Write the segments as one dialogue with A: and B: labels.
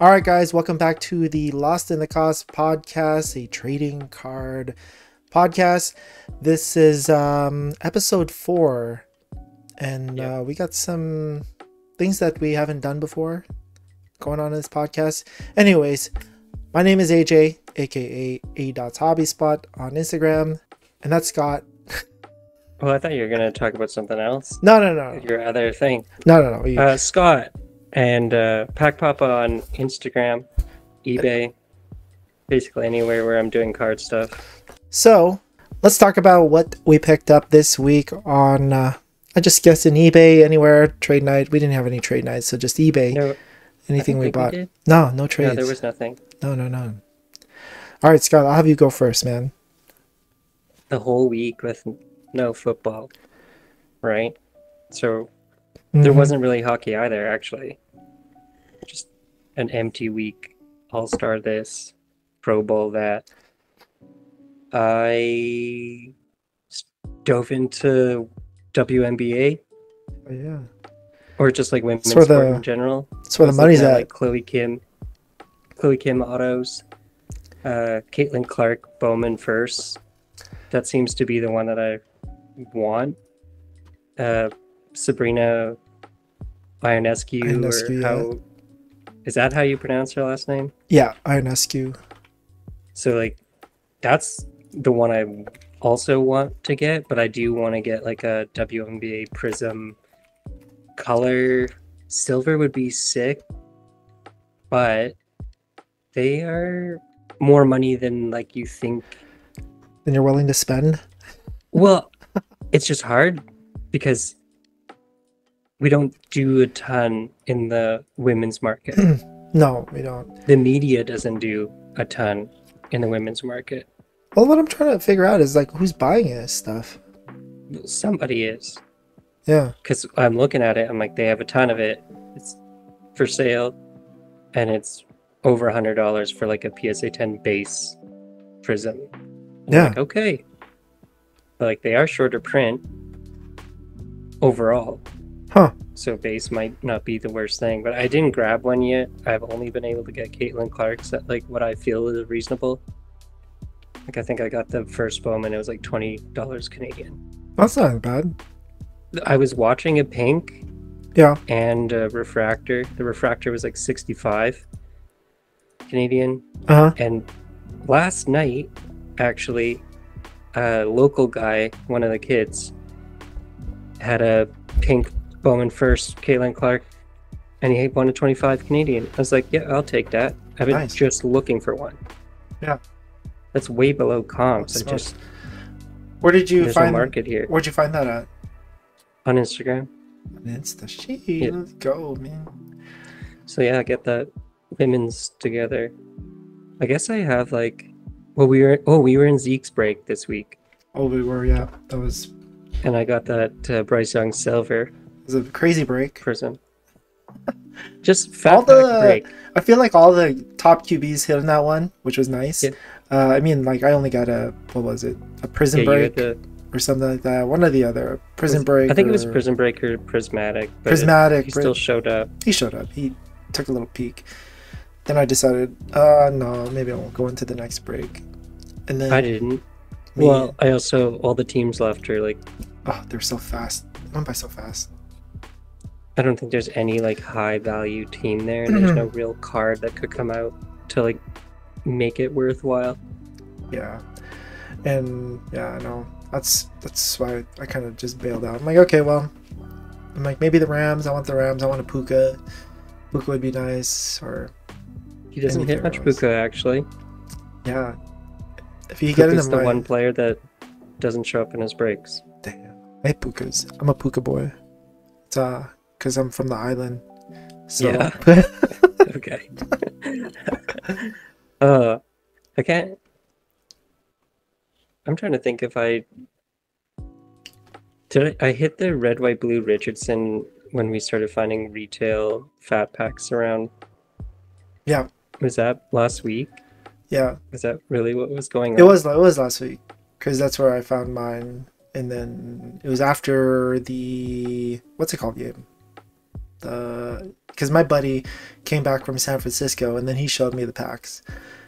A: All right, guys, welcome back to the Lost in the Cost podcast, a trading card podcast. This is um, episode four, and
B: Yeah.
A: uh, we got some things that we haven't done before going on in this podcast. Anyways, my name is AJ, aka A Dots Hobby Spot on Instagram, and that's Scott.
B: Well, I thought you were gonna talk about something else.
A: No, no, no,
B: Your other thing,
A: no, no, no. you-
B: uh, Scott and uh, Pack Papa on Instagram, eBay, basically anywhere where I'm doing card stuff.
A: So let's talk about what we picked up this week on. Uh, I just guessed in eBay, anywhere trade night. We didn't have any trade nights, so just eBay.
B: No,
A: Anything we bought?
B: did.
A: no, no
B: No,
A: trades.
B: there was nothing.
A: no, no, no. All right, Scott. I'll have you go first, man.
B: The whole week with no football, right? So there
A: Mhm.
B: wasn't really hockey either, actually. Just an empty week. All Star this, Pro Bowl that. I dove into WNBA
A: Oh, yeah,
B: or just like women's sport
A: the-
B: in general.
A: that's where the money's at.
B: Like Chloe Kim, Chloe Kim autos, uh, Caitlin Clark Bowman first. That seems to be the one that I want. Uh, Sabrina Ionescu,
A: Ionescu,
B: or
A: yeah.
B: how is that how you pronounce her last name?
A: yeah, Ionescu.
B: So like, that's the one I also want to get, but I do want to get like a WNBA Prism color. Silver would be sick, but they are more money than like you think.
A: than you're willing to spend.
B: Well, it's just hard because we don't do a ton in the women's market.
A: No, we don't.
B: the media doesn't do a ton in the women's market.
A: Well, what I'm trying to figure out is like who's buying this stuff.
B: Somebody is.
A: Yeah.
B: because I'm looking at it, I'm like, they have a ton of it. It's for sale, and it's over a hundred dollars for like a PSA 10 base prism. I'm
A: Yeah.
B: like, okay. But like they are shorter print overall.
A: Huh.
B: So base might not be the worst thing, but I didn't grab one yet. I've only been able to get Caitlin Clark's at like what I feel is reasonable. Like I think I got the first Bowman. It was like twenty dollars Canadian.
A: That's not bad.
B: I was watching a pink
A: Yeah.
B: and a refractor. The refractor was like 65 Canadian.
A: Uh huh.
B: And last night, actually, a local guy, one of the kids, had a pink Bowman first, Caitlin Clark, and he wanted 25 Canadian. I was like, yeah, I'll take that. I've been
A: Nice.
B: just looking for one.
A: Yeah.
B: That's way below comps. I just,
A: Where did you find?
B: no market here.
A: Where'd you find that at?
B: On Instagram.
A: On Insta.
B: Yeah.
A: let's go, man.
B: So yeah, I get that women's together. I guess I have like, well, we were oh we were in Zeke's break this week,
A: Oh, we were. Yeah, that was.
B: and I got that uh, Bryce Young silver
A: was a crazy break.
B: prism. Just
A: All the-
B: break.
A: I feel like all the top QBs hit on that one, which was nice.
B: Yeah.
A: Uh, I mean, like I only got a what was it? A prison
B: Yeah,
A: break
B: the
A: or something like that. One or the other. Prison
B: was-
A: break.
B: I think it was
A: or-
B: Prison Breaker Prismatic. But it-
A: Prismatic.
B: he still showed up.
A: he showed up. He took a little peek. Then I decided, uh, no, maybe I won't go into the next break. And then
B: I didn't.
A: me-
B: Well, I also all the teams left are like
A: oh, they're so fast. They went by so fast.
B: I don't think there's any like high value team there. and There's no real card that could come out to like make it worthwhile.
A: Yeah, and yeah, I know. That's that's why I kind of just bailed out. I'm like, okay, well, I'm like maybe the Rams. I want the Rams. I want a Puka. Puka would be nice, or
B: He doesn't hit much
A: else.
B: Puka actually.
A: yeah. If you get
B: Puka's
A: into
B: the
A: my
B: one player that doesn't show up in his breaks.
A: damn, I hate Pukas. I'm a Puka boy. It's uh, cause I'm from the island. So
B: Yeah. okay. uh, I can't. I'm trying to think if I did. I, I hit the red, white, blue Richardson when we started finding retail fat packs around.
A: yeah,
B: Was that last week?
A: yeah.
B: Is that really what was going on?
A: It was it was last week, cause that's where I found mine, and then it was after the what's it called game, because my buddy came back from San Francisco and then he showed me the packs,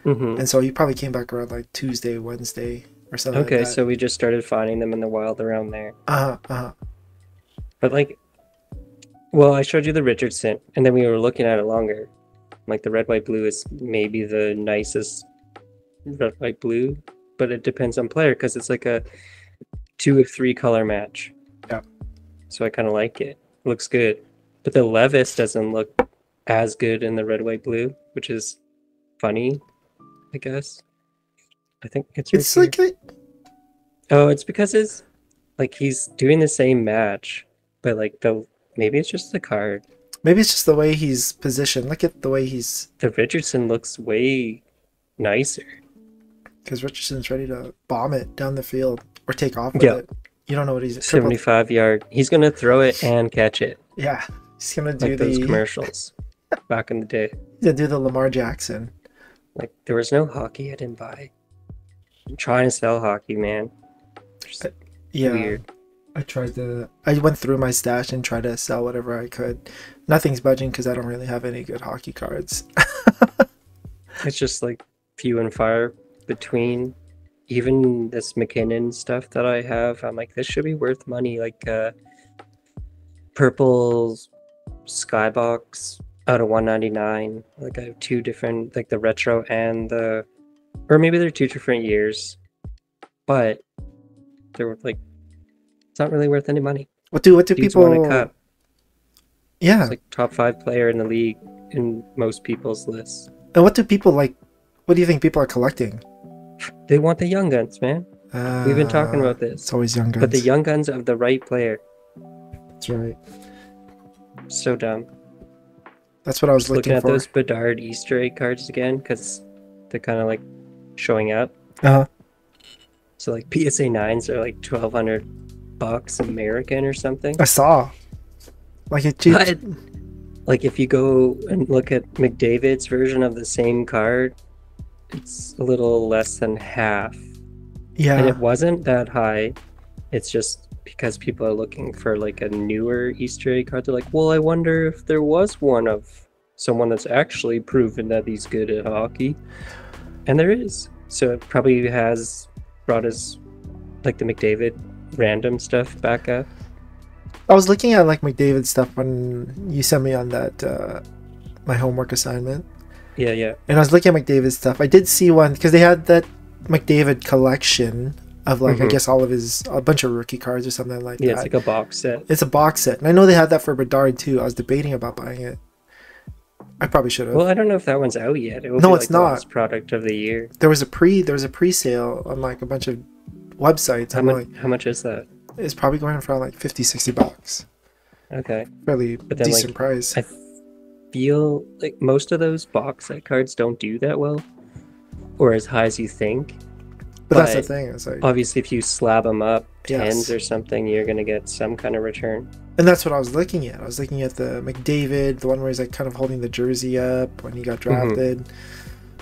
B: hmm
A: and so he probably came back around like Tuesday, Wednesday, or something.
B: Okay,
A: like that.
B: so we just started finding them in the wild around there.
A: uh huh, uh
B: But like, well, I showed you the Richardson, and then we were looking at it longer. Like the red, white, blue is maybe the nicest red, white, blue, but it depends on player because it's like a two of three color match.
A: Yeah.
B: So I kind of like it. Looks good, but the Levis doesn't look as good in the red, white, blue, which is funny, I guess. I think it's. right
A: it's
B: here.
A: like a,
B: Oh, it's because it's like he's doing the same match, but like the maybe it's just the card.
A: maybe it's just the way he's positioned. Look at the way he's
B: The Richardson looks way nicer.
A: because Richardson's ready to bomb it down the field or take off with
B: Yeah.
A: it. You don't know what he's triple-
B: 75 yard. He's gonna throw it and catch it.
A: Yeah, he's gonna do
B: Like those commercials back in the day.
A: to do the Lamar Jackson.
B: Like there was no hockey I didn't buy. I'm trying to sell hockey, man. Just
A: Yeah,
B: Weird.
A: I tried to. I went through my stash and tried to sell whatever I could. Nothing's budging because I don't really have any good hockey cards.
B: It's just like few and far between. Even this MacKinnon stuff that I have, I'm like, this should be worth money. Like uh purple skybox out of 199. Like I have two different like the retro and the or maybe they're two different years. But they're like it's not really worth any money.
A: what do what do
B: Dude's
A: people?
B: won a cup.
A: Yeah,
B: It's like top five player in the league in most people's lists.
A: and what do people like? What do you think people are collecting?
B: They want the young guns, man. We've been talking
A: Uh,
B: about this.
A: It's always young guns.
B: But the young guns of the right player.
A: That's right.
B: So dumb.
A: That's what I was
B: looking
A: looking
B: at
A: for.
B: those Bedard Easter egg cards again because they're kind of like showing up.
A: Uh-huh.
B: So like PSA nines are like twelve hundred bucks American or something.
A: I saw. Like it. Cheap.
B: But like if you go and look at McDavid's version of the same card, it's a little less than half.
A: yeah.
B: And it wasn't that high. It's just because people are looking for like a newer Easter egg card. They're like, well, I wonder if there was one of someone that's actually proven that he's good at hockey. And there is. So it probably has brought us like the McDavid random stuff back up.
A: I was looking at like McDavid stuff when you sent me on that uh, my homework assignment,
B: Yeah, yeah.
A: and I was looking at McDavid stuff. I did see one because they had that McDavid collection of like I
B: Mhm.
A: guess all of his a bunch of rookie cards or something like
B: Yeah,
A: that.
B: it's like a box set.
A: It's a box set, and I know they had that for Bedard too. I was debating about buying it. I probably should have.
B: Well, I don't know if that one's out yet. It
A: No,
B: be
A: it's
B: like the
A: not.
B: last product of the year.
A: there was a pre there was a pre sale on like a bunch of websites.
B: How
A: I'm
B: much?
A: like,
B: How much is that?
A: it's probably going for like 50, 60 bucks.
B: Okay.
A: Fairly
B: But then, like,
A: decent price.
B: I feel like most of those box set cards don't do that well, or as high as you think.
A: But that's the thing. It's like,
B: Obviously, if you slab them up
A: Yes.
B: tens or something, you're gonna get some kind of return.
A: and that's what I was looking at. I was looking at the McDavid, the one where he's like kind of holding the jersey up when he got
B: Mm-hmm.
A: drafted.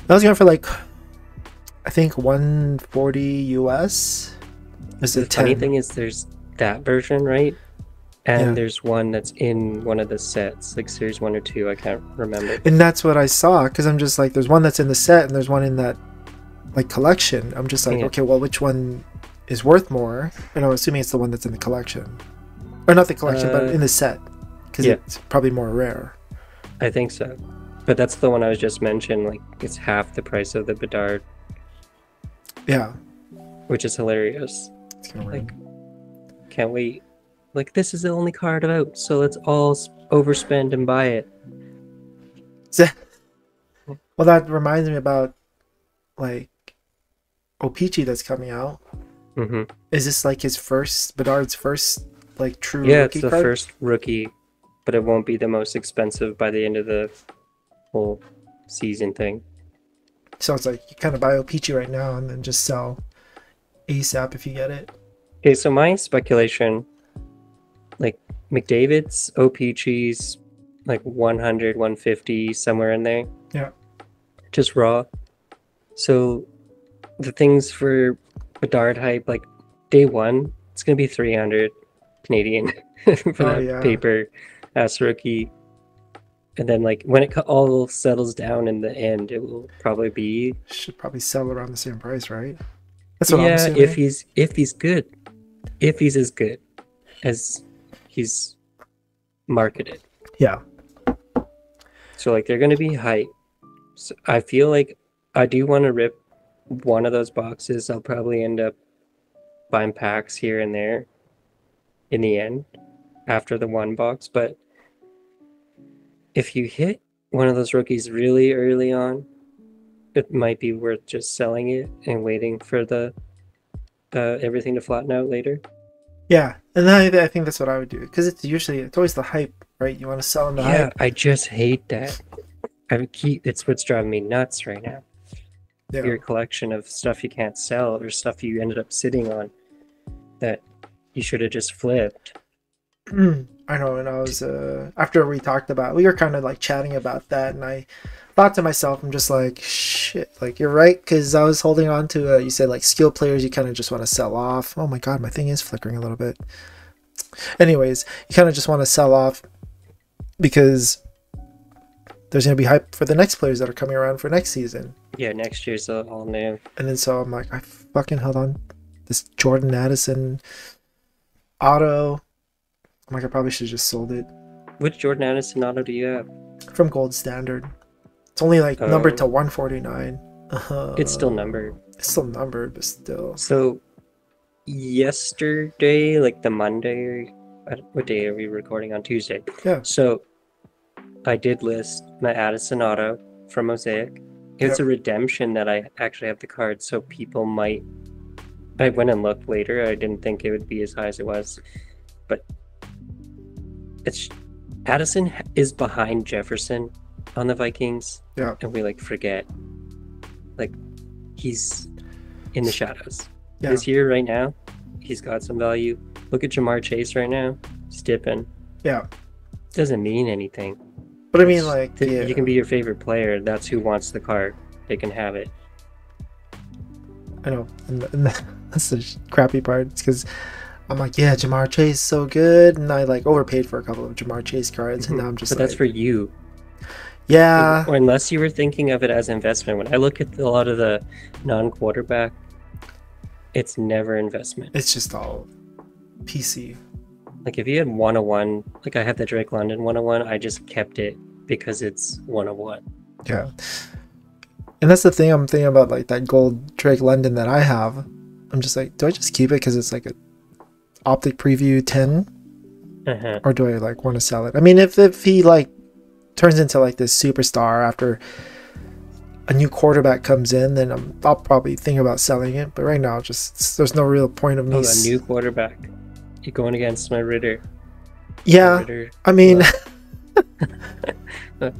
A: That was going for like, I think 140 US. Is
B: The funny
A: 10?
B: thing is, there's that version, right? And
A: Yeah.
B: there's one that's in one of the sets, like series one or two. I can't remember.
A: And that's what I saw because I'm just like, there's one that's in the set and there's one in that like collection. I'm just like,
B: Yeah.
A: okay, well, which one is worth more? And I'm assuming it's the one that's in the collection, or not the collection, but
B: Uh,
A: in the set because
B: yeah.
A: it's probably more rare.
B: I think so. But that's the one I was just mentioning. Like it's half the price of the Bedard,
A: Yeah,
B: which is hilarious.
A: it's kind of
B: Like, can't wait. Like this is the only card out, so let's all overspend and buy it.
A: Well, that reminds me about like O-Pee-Chee that's coming out.
B: hmm
A: Is this like his first Bedard's first like true
B: Yeah,
A: rookie
B: it's the
A: card?
B: first rookie, but it won't be the most expensive by the end of the whole season thing.
A: So it's like you kind of buy O-Pee-Chee right now and then just sell ASAP if you get it.
B: Okay, so my speculation, like McDavid's, OPC's, like 100, 150, somewhere in there.
A: Yeah.
B: Just raw. So the things for Bedard hype, like day one, it's gonna be 300 Canadian for
A: Oh,
B: that
A: yeah.
B: paper ass rookie. and then like when it all settles down in the end, it will probably be
A: Should probably sell around the same price, right? That's what I'm
B: yeah. If he's if he's good, if he's as good as he's marketed.
A: yeah.
B: So like they're gonna be hype. So I feel like I do want to rip one of those boxes. I'll probably end up buying packs here and there in the end after the one box. But if you hit one of those rookies really early on, it might be worth just selling it and waiting for the uh, everything to flatten out later.
A: Yeah, and I, I think that's what I would do because it's usually it's always the hype, right? You want to sell in the
B: Yeah,
A: hype.
B: I just hate that. I keep it's what's driving me nuts right now.
A: Yeah.
B: your collection of stuff you can't sell or stuff you ended up sitting on that you should have just flipped.
A: I know, and I was uh after we talked about we were kind of like chatting about that, and I thought to myself, I'm just like shit, like you're right, because I was holding on to uh, you said like skill players, you kind of just want to sell off. Oh my god, my thing is flickering a little bit. Anyways, you kind of just want to sell off because there's gonna be hype for the next players that are coming around for next season.
B: Yeah, next year's uh, all new.
A: And then so I'm like, I fucking held on this Jordan Addison auto. I'm like, I probably should have just sold it
B: Which Jordan Addison auto do you have?
A: from Gold Standard. It's only like numbered to
B: Oh.
A: 149. Uh,
B: It's still numbered.
A: it's still numbered, but still.
B: So yesterday, like the Monday, what day are we recording on Tuesday?
A: Yeah.
B: So I did list my Addison auto from Mosaic. It's
A: Yep.
B: a redemption that I actually have the card, so people might. I went and looked later. I didn't think it would be as high as it was, but it's Addison is behind Jefferson on the Vikings.
A: Yeah.
B: and we like forget. Like he's in the shadows.
A: Yeah.
B: This year, right now, he's got some value. Look at Ja'Marr Chase right now. He's dipping.
A: Yeah.
B: Doesn't mean anything.
A: But I mean, like,
B: th-
A: yeah.
B: you can be your favorite player. That's who wants the card. They can have it.
A: I know. And, and that's the crappy part. It's because I'm like, yeah, Ja'Marr Chase is so good. And I like overpaid for a couple of Ja'Marr Chase cards. And mm-hmm. now I'm just
B: but
A: like,
B: that's for you.
A: yeah.
B: Or unless you were thinking of it as investment. When I look at a lot of the non-quarterback, it's never investment.
A: It's just all PC.
B: Like if you had 101, like I have the Drake London 101, I just kept it because it's 101.
A: Yeah. And that's the thing I'm thinking about, like that gold Drake London that I have. I'm just like, do I just keep it because it's like a optic preview 10
B: Uh-huh.
A: or do I like want to sell it? I mean, if, if he like turns into like this superstar after a new quarterback comes in, then I'm, I'll probably think about selling it. But right now, just there's no real point of me.
B: Oh, a new quarterback. You're going against my Ridder.
A: yeah,
B: Ridder.
A: I mean,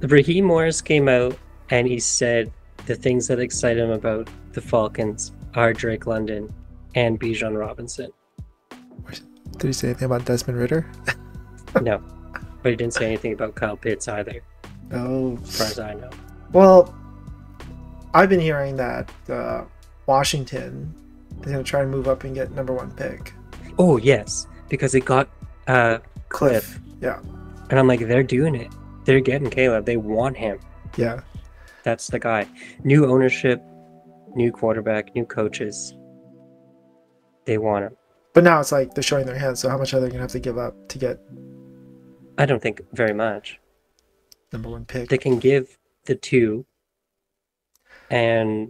B: Raheem Morris came out and he said the things that excite him about the Falcons are Drake London and Bijan Robinson.
A: did he say anything about Desmond Ridder?
B: No, but he didn't say anything about Kyle Pitts either,
A: Oh,
B: as far as I know.
A: Well, I've been hearing that uh, Washington is going to try and move up and get number one pick.
B: Oh yes, because it got uh, Kliff,
A: Yeah.
B: and I'm like, they're doing it. They're getting Caleb. They want him.
A: Yeah.
B: That's the guy. New ownership, new quarterback, new coaches. They want him.
A: But now it's like they're showing their hands. So how much are they going to have to give up to get
B: I don't think very much.
A: number one pick?
B: They can give the two and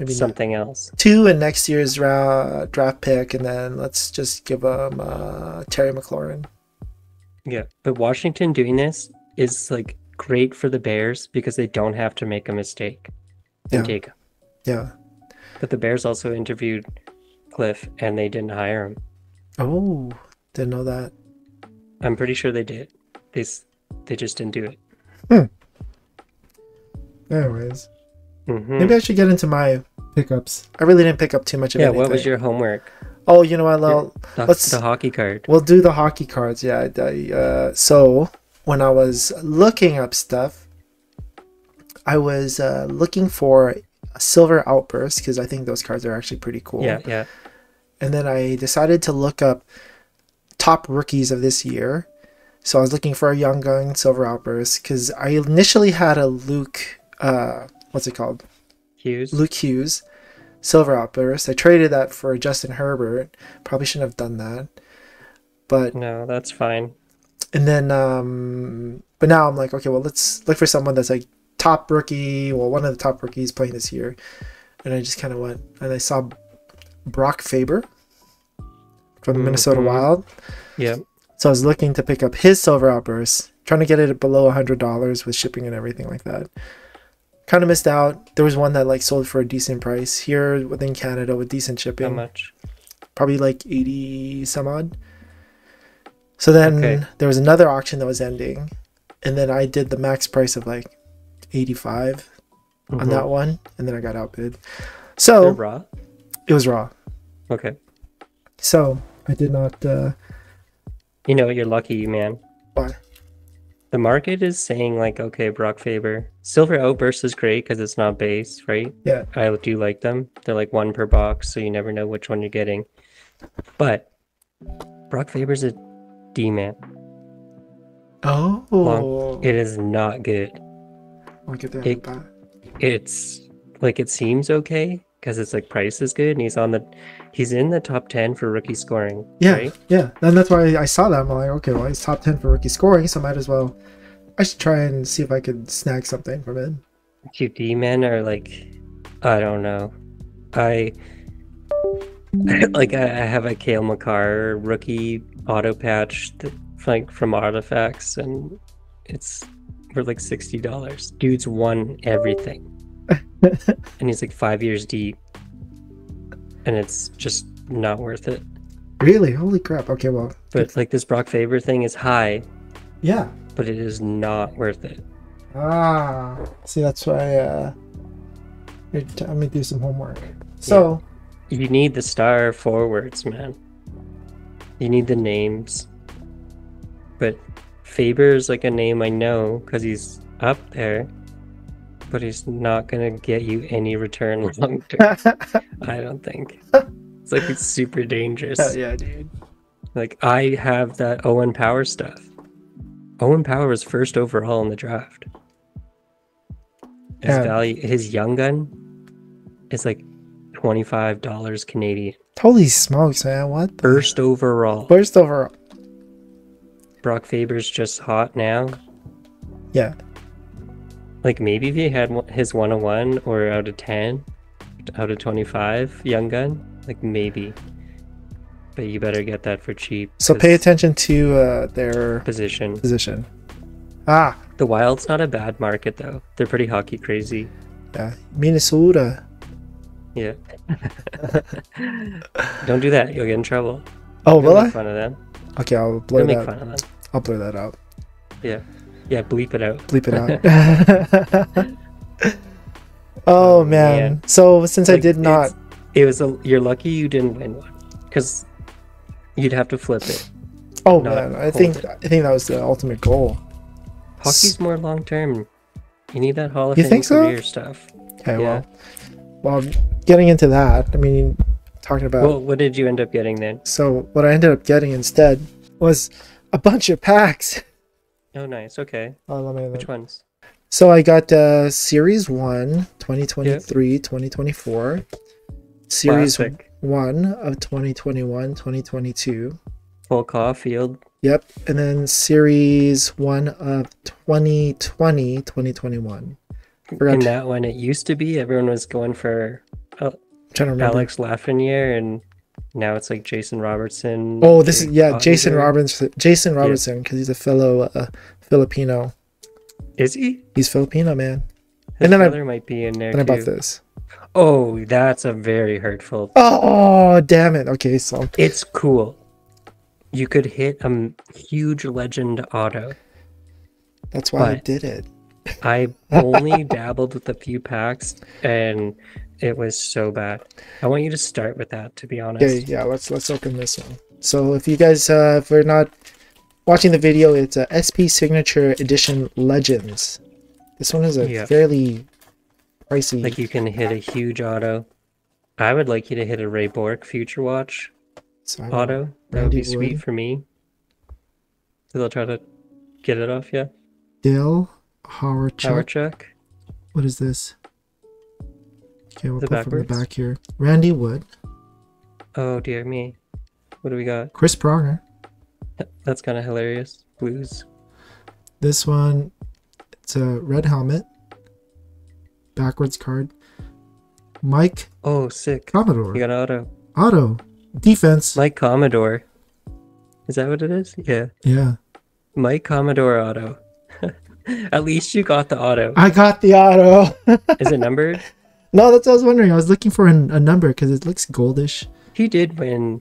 A: Maybe
B: something else.
A: two in next year's ra- draft pick, and then let's just give them uh, Terry McLaurin.
B: Yeah. But Washington doing this is like great for the Bears because they don't have to make a mistake and
A: Yeah.
B: take him.
A: Yeah.
B: But the Bears also interviewed Kliff and they didn't hire him.
A: Oh, didn't know that.
B: I'm pretty sure they did. They they just didn't do it. Hmm.
A: Anyways,
B: hmm
A: maybe I should get into my pickups. I really didn't pick up too much of
B: Yeah.
A: anything.
B: What was your homework?
A: Oh, you know what? Lil?
B: The,
A: Let's-
B: the hockey card.
A: We'll do the hockey cards. Yeah. I- I, uh, so when I was looking up stuff, I was uh, looking for a silver outburst because I think those cards are actually pretty cool.
B: Yeah. Yeah.
A: And then I decided to look up top rookies of this year, So I was looking for a Young Gun Silver Outburst because I initially had a Luke, uh, what's it called?
B: Hughes.
A: Luke Hughes Silver Outburst. I traded that for Justin Herbert. Probably shouldn't have done that. But
B: No, that's fine.
A: and then um but now I'm like, okay, well let's look for someone that's like top rookie, well one of the top rookies playing this year. And I just kind of went and I saw Brock Faber from the Minnesota
B: Mhm.
A: Wild.
B: Yeah.
A: So I was looking to pick up his silver outburst, trying to get it below a hundred dollars with shipping and everything like that. Kind of missed out. There was one that like sold for a decent price here within Canada with decent shipping.
B: How much?
A: probably like eighty some odd. So then
B: Okay.
A: there was another auction that was ending, and then I did the max price of like 85 on
B: Mhm.
A: that one, and then I got outbid.
B: They're
A: So
B: raw.
A: it was raw.
B: Okay.
A: So I did not. uh
B: You know, you're lucky, you man.
A: Why?
B: The market is saying like, okay, Brock Faber, Silver Outburst is great because it's not base, right?
A: Yeah.
B: I do like them. They're like one per box, so you never know which one you're getting. But Brock Faber's a D man.
A: Oh,
B: It is not good.
A: I'll get that.
B: it- It's like it seems okay because it's like price is good and he's on the he's in the top ten for rookie scoring.
A: Yeah,
B: Right?
A: yeah. And that's why I saw that. I'm like, okay, well, he's top ten for rookie scoring, so might as well. I should try and see if I could snag something from him.
B: QD men are like I don't know. I like I, I have a Cale Makar rookie auto patch that, like from Artifacts and it's for like sixty dollars. Dude's won everything. and he's like five years deep. And it's just not worth it.
A: Really? Holy crap! Okay, well,
B: But like this Brock Faber thing is high,
A: yeah.
B: But it is not worth it.
A: Ah, see, that's why. Uh, here, t- let me do some homework. So,
B: You need the star forwards, man. You need the names. But Faber's like a name I know because he's up there, but he's not gonna get you any return long term. I don't think. It's like it's super dangerous.
A: Hell yeah, dude.
B: Like I have that Owen Power stuff. Owen Power was first overall in the draft. His
A: Yeah.
B: value, his young gun, is like twenty five dollars Canadian.
A: Holy smokes, man! What?
B: First overall.
A: First overall.
B: Brock Faber's just hot now.
A: Yeah.
B: Like maybe if he had his one- his 101 or out of 10, out of 25, young gun, like maybe. But you better get that for cheap.
A: So pay attention to uh, their
B: position.
A: position. Ah,
B: The Wild's not a bad market though. They're pretty hockey crazy.
A: yeah, Minnesota.
B: Yeah. Don't do that. You'll get in trouble.
A: Oh,
B: Don't make fun of them.
A: Okay, I'll blur
B: Don't make
A: that.
B: fun of them.
A: I'll blur that out.
B: Yeah. Yeah, bleep it out.
A: Bleep it out. oh
B: Oh,
A: man.
B: man.
A: So since I did not,
B: It was a. You're lucky you didn't win one, because you'd have to flip it.
A: oh man, I think
B: it.
A: I think that was the ultimate goal.
B: Hockey's more long term. You need that Hall of
A: You
B: Fame
A: think so?
B: career stuff.
A: Okay,
B: Yeah.
A: well, well, getting into that, I mean, talking about.
B: Well, what did you end up getting then?
A: so what I ended up getting instead was a bunch of packs.
B: Oh, nice. Okay.
A: Oh, let me-
B: Which ones?
A: So I got uh, Series 1, 2023, 2024. Series
B: Classic.
A: 1 of 2021, 2022.
B: Full Caulfield.
A: Yep. And then Series 1 of 2020, 2021. Forgot
B: In that one, it used to be everyone was going for
A: I'm trying to remember.
B: Alex Lafreniere, and now it's like Jason Robertson.
A: Oh, this is yeah, Jason. Robertson. Jason Robertson, because he's a fellow uh, Filipino.
B: Is he?
A: He's Filipino, man.
B: His
A: And then I-
B: might be in there
A: And I bought this.
B: Oh, that's a very hurtful.
A: Oh, damn it. Okay, so
B: It's cool. You could hit a huge legend auto.
A: that's why I did it.
B: I only dabbled with a few packs, and it was so bad. I want you to start with that, to be honest.
A: Okay, yeah, let's let's open this one. So if you guys uh if we're not watching the video, it's a SP Signature Edition Legends. This one is a fairly pricey.
B: Like you can hit a huge auto. I would like you to hit a Ray Bourque Future Watch auto. That would be sweet
A: Wood.
B: for me. So they'll try to get it off yeah.
A: Dale Howard
B: Power check.
A: What is this? Okay, we'll
B: The
A: put from the back here. Randy Wood,
B: Oh dear me. What do we got?
A: Chris Pronger.
B: That's kind of hilarious. Blues.
A: This one, it's a red helmet. Backwards card. Mike
B: Oh, sick.
A: Commodore.
B: You got auto.
A: Auto. Defense.
B: Mike Commodore. Is that what it is? Yeah.
A: yeah.
B: Mike Commodore auto. At least you got the auto.
A: I got the auto.
B: Is it numbered?
A: no, that's what I was wondering. I was looking for an, a number because it looks goldish.
B: He did win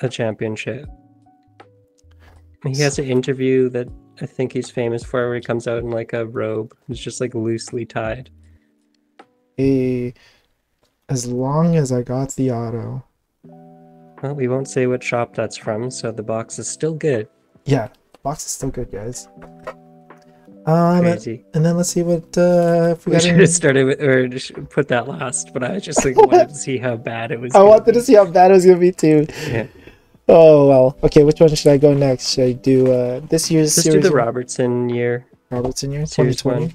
B: a championship. He has an interview that I think he's famous for where he comes out in like a robe. It's just like loosely tied.
A: A, as long as I got the auto.
B: Well, we won't say what shop that's from, so the box is still good.
A: Yeah, box is still good, guys. Um,
B: Crazy.
A: and then let's see what uh, if we
B: We
A: got
B: should have started with, or put that last, but I just like wanted to see how bad it was.
A: I wanted to see how bad it was gonna be too.
B: Yeah.
A: Oh well. Okay, which one should I go next? Should I do uh this year's
B: do
A: series
B: the? Robertson year
A: Robertson year 2020
B: one.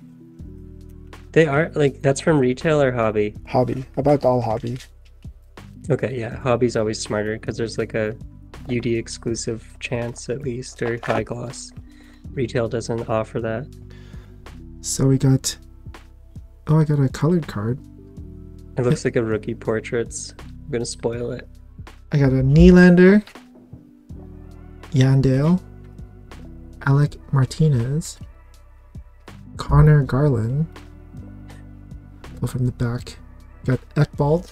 B: They are like that's from retail or hobby.
A: hobby. About all hobby.
B: Okay, yeah, hobby's always smarter because there's like a UD exclusive chance at least or high gloss. Retail doesn't offer that.
A: So we got. Oh, I got a colored card.
B: It looks like a rookie portraits. I'm gonna spoil it.
A: I got a Nylander, Yandale, Alec Martinez, Conor Garland. Go from the back. Got Ekbald,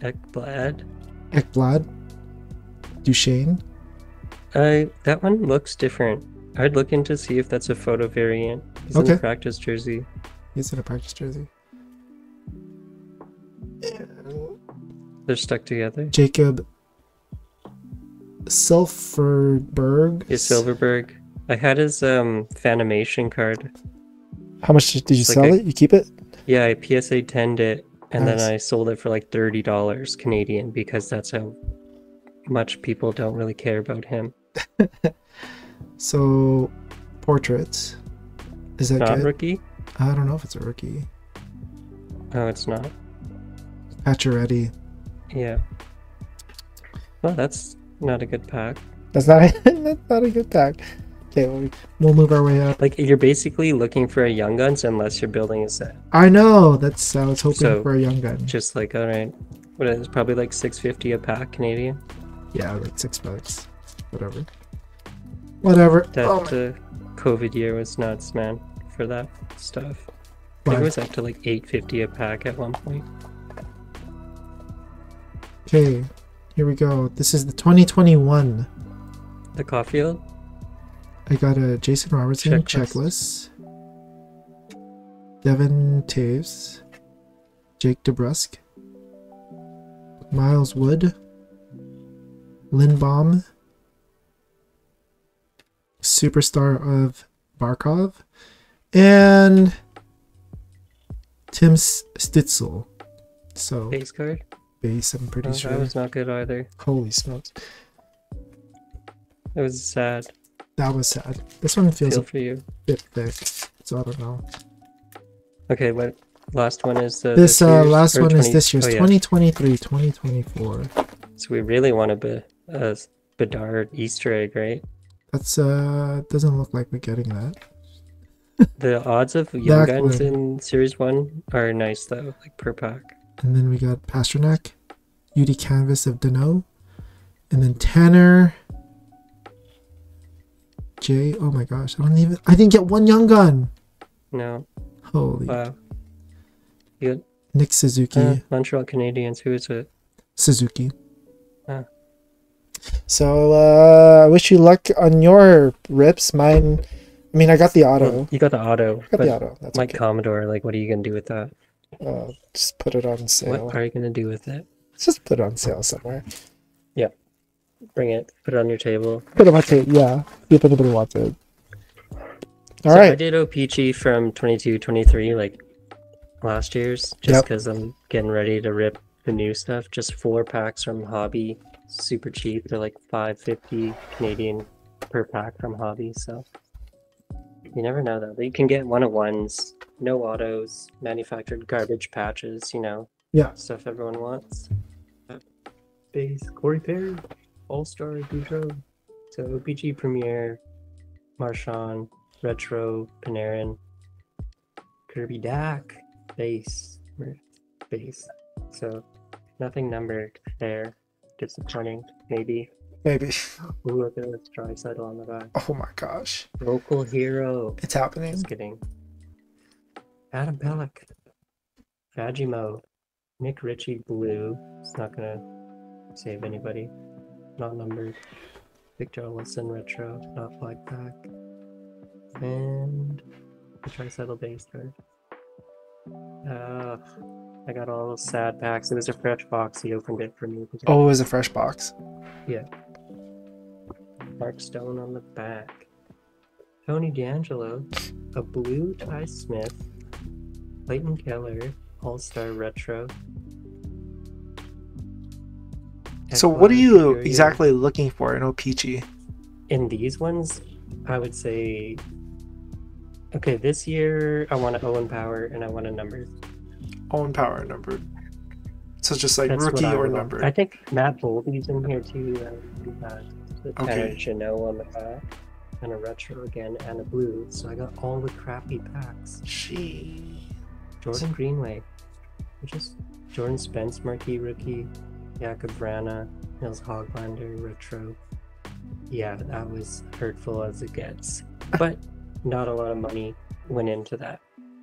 B: Ekblad.
A: Ekblad, Duchene.
B: I that one looks different. I'd look into see if that's a photo variant. He's in
A: Okay.
B: practice jersey.
A: He's in a practice jersey.
B: They're stuck together.
A: Jakob Silfverberg.
B: Is Silfverberg. I had his um Fanimation card.
A: How much did you
B: It's like
A: sell
B: a-
A: it? You keep it?
B: Yeah, I PSA 10'd it and
A: Nice.
B: then I sold it for like thirty dollars Canadian because that's how much people don't really care about him.
A: So, portraits. Is that
B: Not
A: good?
B: rookie?
A: I don't know if it's a rookie.
B: Oh, it's not.
A: Pacioretty.
B: Yeah. Well, that's not a good pack.
A: That's not that's not a good pack. Okay, we'll, we'll move our way up.
B: Like you're basically looking for a Young Guns unless you're building a set.
A: I know. That's I was hoping
B: So-
A: for a young gun.
B: Just like all right, what is it, probably like six fifty a pack Canadian.
A: Yeah, like six bucks. Whatever. Whatever.
B: That
A: Oh,
B: uh, COVID year was nuts, man, for that stuff. I think it was up to like eight fifty a pack at one point.
A: okay, here we go. This is the 2021.
B: The Caufield.
A: I got a Jason Robertson
B: Checklist.
A: checklist. Devon Toews. Jake DeBrusk. Miles Wood. Lindbaum. Superstar of Barkov. And Tim Stützle. So,
B: Base card.
A: base, I'm pretty
B: Oh,
A: sure.
B: That was not good either.
A: Holy smokes.
B: It was sad.
A: That was sad. This one feels
B: Feel
A: a
B: for you.
A: bit thick. So I don't know.
B: Okay, what last one is uh,
A: This uh, last one is this year's
B: oh, yeah.
A: 2023, 2024.
B: So we really want a be- a Bedard Easter egg, right?
A: That's uh doesn't look like we're getting that.
B: The odds of young guns
A: one.
B: in series one are nice though, like per pack.
A: And then we got Pastrnak, UD Canvas of Dano, and then Tanner. Jay, oh my gosh, I don't even I didn't get one young gun.
B: No,
A: Holy
B: wow. You
A: Nick Suzuki.
B: uh, Montreal Canadiens. Who is it?
A: Suzuki.
B: Ah.
A: So uh I wish you luck on your rips. Mine I mean I got the auto.
B: Well, you got the auto,
A: I got the auto. That's
B: Mike
A: okay.
B: Commodore. Like, what are you gonna do with that?
A: Uh, just put it on sale.
B: What are you gonna do with it?
A: Just put it on sale somewhere.
B: Bring it. Put it on your table.
A: Put it on tape, yeah. See if anybody wants it. All
B: so I
A: right.
B: did OPC from 22, 23, like last year's, just
A: Yep.
B: because I'm getting ready to rip the new stuff. Just four packs from Hobby, super cheap. They're like 550 Canadian per pack from Hobby. So You never know though. You can get one of ones, no autos, manufactured garbage patches. You know,
A: Yeah.
B: stuff everyone wants. Base Corey Perry, All Star Gaudreau. So OPC Premier, Marchand, Retro, Panarin, Kirby Dach, base, base. So nothing numbered there. Disappointing, maybe.
A: Maybe.
B: Ooh, look at this Draisaitl on the back.
A: Oh my gosh.
B: Local hero.
A: It's happening.
B: Just kidding. Adam Pelech. Fajimo. Nick Ritchie blue. It's not gonna save anybody. Not numbered. Victor Wilson retro. Not black pack. And the tricycle base card. Uh, I got all those sad packs. It was a fresh box. He opened it for me.
A: Oh, it was a fresh box. Yeah.
B: Mark Stone on the back. Tony DeAngelo, a blue Ty Smith, Clayton Keller, All Star Retro.
A: So what are you exactly looking for in O-Pee-Chee?
B: in these ones? I would say. Okay, this year I want an Owen Power and I want a number.
A: Owen power number. So just like
B: That's
A: rookie or number.
B: I think Matt Boldy's in here too. Uh, has the
A: Okay.
B: Tanner Jeannot on the back, and a retro again, and a blue. So I got all the crappy packs.
A: Gee.
B: Jordan Greenway, is Jordan Spence, marquee rookie, Jakob Vrana, Nils Hoglander, retro. Yeah, that was hurtful as it gets, but not a lot of money went into that.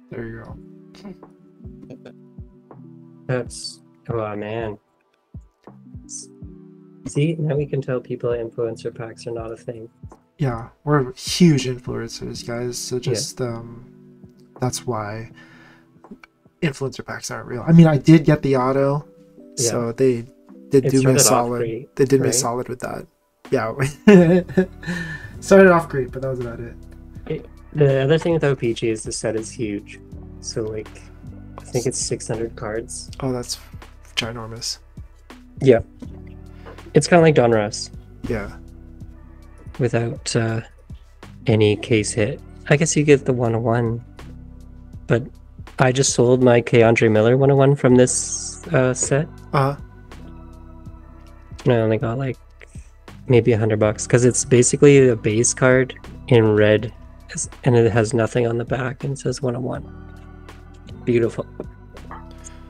A: There you go.
B: That's oh man. See, now we can tell people influencer packs are not a thing.
A: Yeah, we're huge influencers, guys. So just um, that's why influencer packs aren't real. I mean, I did get the auto, so they did
B: It
A: do me a solid.
B: great,
A: they did me a solid with that. Yeah, started off great, but that was about it.
B: The other thing with OPC is the set is huge. So like I think it's 600 cards.
A: Oh, that's ginormous.
B: Yeah. It's kind of like Donruss
A: Yeah,
B: without uh, any case hit. I guess you get the 101. But I just sold my K'Andre Miller 101 from this uh, set.
A: uh,
B: And I only got like maybe a hundred bucks because it's basically a base card in red and it has nothing on the back and it says 101. Beautiful.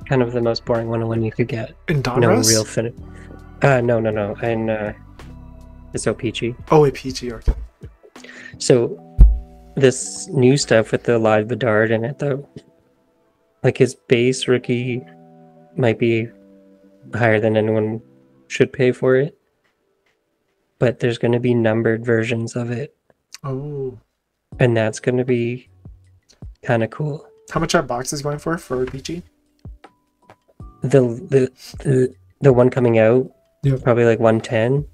B: Kind of the most boring 101 you could get.
A: in Donruss.
B: no real fin. Uh, no, no, no. And uh, it's OPC.
A: Oh, wait, PG. Okay.
B: So this new stuff with the live Bedard in it, though, like his base rookie might be higher than anyone should pay for it, but there's going to be numbered versions of it,
A: Oh,
B: and that's going to be kind of cool.
A: how much are boxes going for for PG?
B: The the the, the one coming out,
A: Yeah.
B: probably like 110.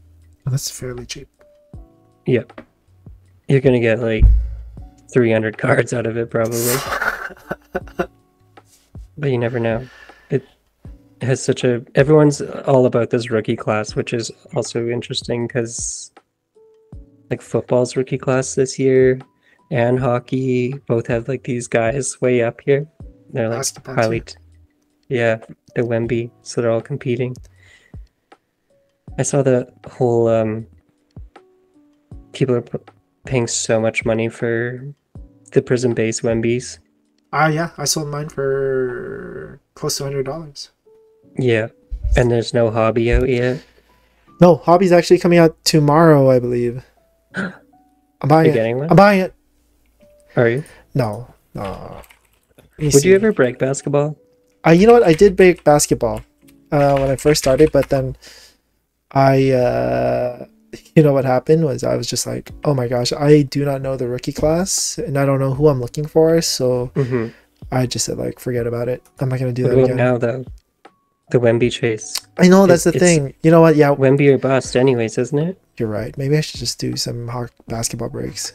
A: Oh, that's fairly cheap.
B: Yep, you're going to get like 300 cards out of it probably. but you never know. Has such a everyone's all about this rookie class, which is also interesting because like football's rookie class this year and hockey both have like these guys way up here. They're like highly, t- yeah, the Wemby, so they're all competing. I saw the whole um people are p- paying so much money for the prism base Wembies.
A: Ah, yeah, I sold mine for close to hundred dollars.
B: Yeah, and there's no hobby out yet.
A: No, Hobby's actually coming out tomorrow, I believe. I'm buying
B: you
A: it.
B: getting one?
A: I'm buying it.
B: Are you?
A: No, no. Me
B: Would
A: see.
B: you ever break basketball?
A: Uh, you know what? I did break basketball uh, when I first started, but then I, uh, you know what happened was I was just like, oh my gosh, I do not know the rookie class, and I don't know who I'm looking for, so
B: Mm-hmm.
A: I just said like, forget about it. I'm not gonna do
B: What
A: that again.
B: now though? The Wemby chase.
A: I know that's the thing. You know what? Yeah,
B: Wemby or bust, anyways, isn't it?
A: you're right. Maybe I should just do some ho- basketball breaks.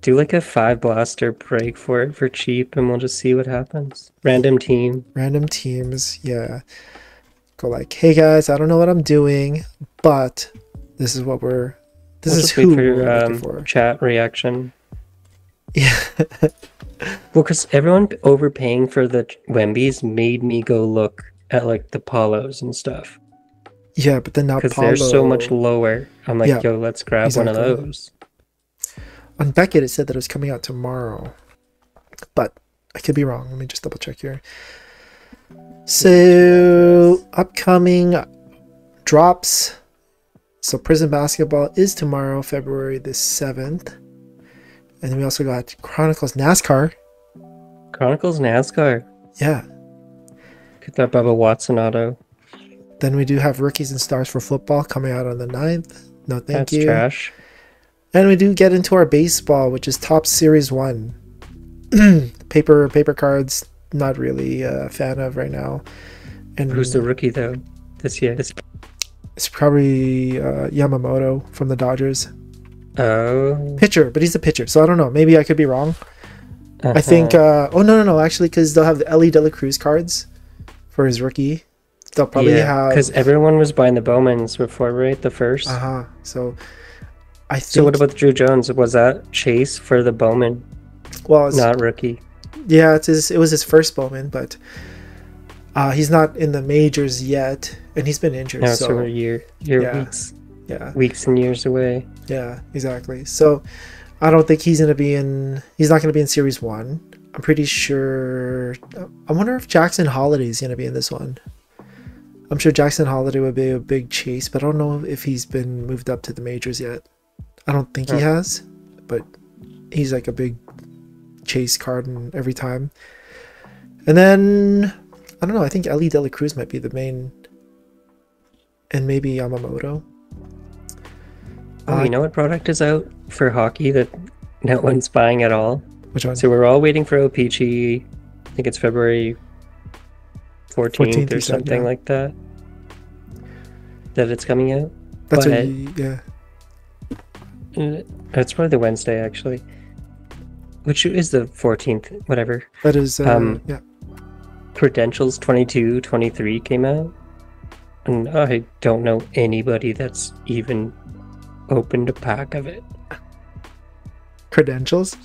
B: Do like a five blaster break for it for cheap, and we'll just see what happens. Random team.
A: Random teams, yeah. Go like, hey guys, I don't know what I'm doing, but this is what we're. This
B: We'll
A: is who
B: for
A: we're
B: um,
A: for.
B: chat reaction.
A: Yeah.
B: Well, because everyone overpaying for the Wembies made me go look at like the Polos and stuff
A: yeah, but then now
B: because they're so much lower. I'm like,
A: Yeah,
B: yo, let's grab one of those.
A: on Beckett it said that it was coming out tomorrow. But I could be wrong. Let me just double check here. So upcoming drops. So Prizm basketball is tomorrow, February the seventh. And then we also got Chronicles NASCAR.
B: Chronicles NASCAR.
A: Yeah.
B: Get that Bubba Watson auto.
A: Then we do have Rookies and Stars for football coming out on the 9th. No, thank
B: That's
A: you.
B: trash.
A: And we do get into our baseball, which is Topps Series One. paper paper cards, not really a fan of right now. And
B: Who's the rookie though? This year. This...
A: it's probably uh, Yamamoto from the Dodgers.
B: Oh.
A: Pitcher, but he's a pitcher, so I don't know. Maybe I could be wrong. I think.
B: uh-huh.
A: Uh, oh no no no! Actually, because they'll have the Elly De La Cruz cards for his rookie. They'll probably have.
B: because everyone was buying the Bowmans before, right? The 1st
A: Uh huh. So. I think.
B: So what about Druw Jones? Was that Chase for the Bowman,
A: Well, it's,
B: not rookie?
A: Yeah, it's his, it was his first Bowman, but uh, he's not in the majors yet, and he's been injured.
B: No,
A: so,
B: so, year, year
A: yeah.
B: weeks,
A: yeah,
B: weeks and years away.
A: yeah, exactly. So I don't think he's gonna be in. He's not gonna be in Series One. I'm pretty sure. I wonder if Jackson Holliday is gonna be in this one. I'm sure Jackson Holliday would be a big chase, but I don't know if he's been moved up to the majors yet. I don't think he has, but he's like a big chase card every time. And then I don't know. I think Elly De La Cruz might be the main, and maybe Yamamoto.
B: Oh,
A: Uh,
B: you know what product is out for hockey that no one's buying at all?
A: Which one?
B: So we're all waiting for OPC. I think it's February 14th,
A: 14th,
B: or
A: said,
B: something
A: yeah.
B: like that. That it's coming out.
A: That's
B: but-
A: you, yeah.
B: Uh, It's probably the Wednesday actually. Which is the 14th, whatever.
A: That is uh,
B: Um,
A: yeah.
B: Credentials 22, 23 came out. And I don't know anybody that's even opened a pack of it.
A: Credentials.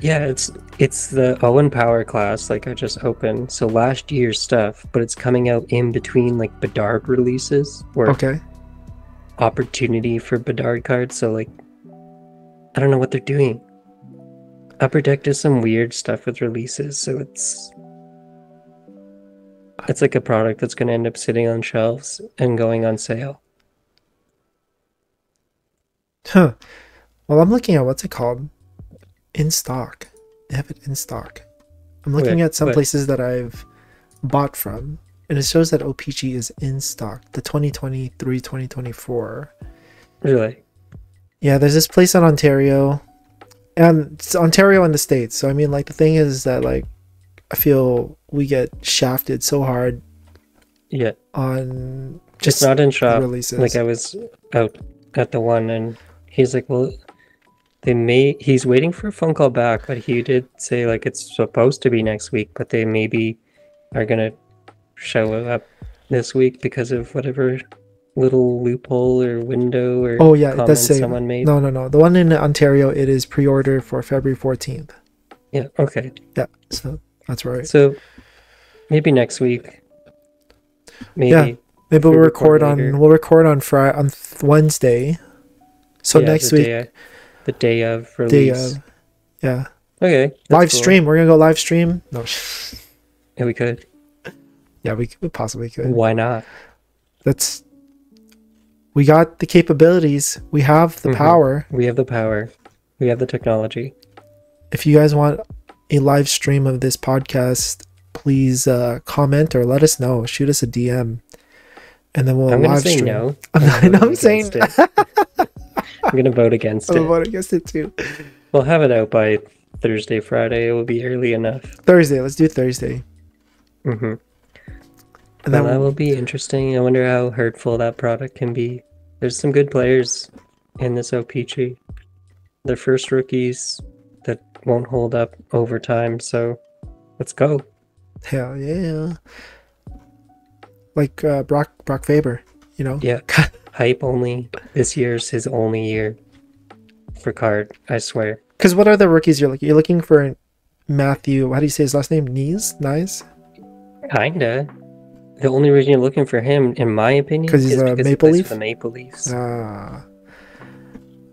B: Yeah, it's it's the Owen Power class, like I just opened. So last year's stuff, but it's coming out in between like Bedard releases or
A: Okay.
B: opportunity for Bedard cards. So like, I don't know what they're doing. Upper Deck does some weird stuff with releases, so it's it's like a product that's going to end up sitting on shelves and going on sale.
A: Huh. Well, I'm looking at what's it called? In stock. They have it in stock. I'm looking
B: Wait,
A: at some places that I've bought from, and it shows that OPC is in stock. The 2023 2024.
B: Really?
A: Yeah, there's this place in Ontario, and it's Ontario and the states. So I mean, like the thing is that like I feel we get shafted so hard
B: Yeah.
A: on
B: Just
A: just
B: not in shop.
A: releases.
B: Like I was out at the one, and he's like, "Well, they may." He's waiting for a phone call back, but he did say like it's supposed to be next week, but they maybe are gonna show up this week because of whatever little loophole or window or
A: Oh yeah, it does say
B: someone made.
A: no, no, no. The one in Ontario, it is pre-order for February 14th.
B: Yeah. Okay.
A: Yeah, so that's right.
B: So maybe next week. Maybe.
A: Yeah. Maybe
B: we
A: we'll
B: record
A: record on we'll record on Friday on th- Wednesday. So
B: yeah,
A: next week,
B: Day, the day of
A: day
B: release.
A: of, yeah,
B: Okay.
A: live
B: cool.
A: stream. We're gonna go live stream. No,
B: Yeah, we could.
A: yeah, we, could- we possibly could.
B: Why not?
A: That's we got the capabilities. We have the
B: Mhm.
A: power.
B: We have the power. We have the technology.
A: If you guys want a live stream of this podcast, please uh, comment or let us know. Shoot us a DM, and then we'll
B: I'm
A: live stream.
B: no.
A: I'm, not, I'm saying.
B: I'm gonna vote against it.
A: I'm
B: it.
A: voting against it too.
B: We'll have it out by Thursday, Friday. It will be early enough.
A: Thursday. Let's do Thursday,
B: Mm-hmm.
A: and
B: Well, that will be interesting. I wonder how hurtful that product can be. There's some good players in this OPC. They're first rookies that won't hold up over time. So let's go.
A: hell yeah, like uh, Brock Brock Faber. You know,
B: Yeah. Hype only. This year's his only year for card. I swear.
A: Because what are the rookies you're looking? You're looking for Matthew. How do you say his last name? Knees, Nice.
B: Kinda. The only reason you're looking for him, in my opinion,
A: 'Cause he's
B: is
A: a
B: because
A: Maple Leaf?
B: the Maple Leafs.
A: Ah.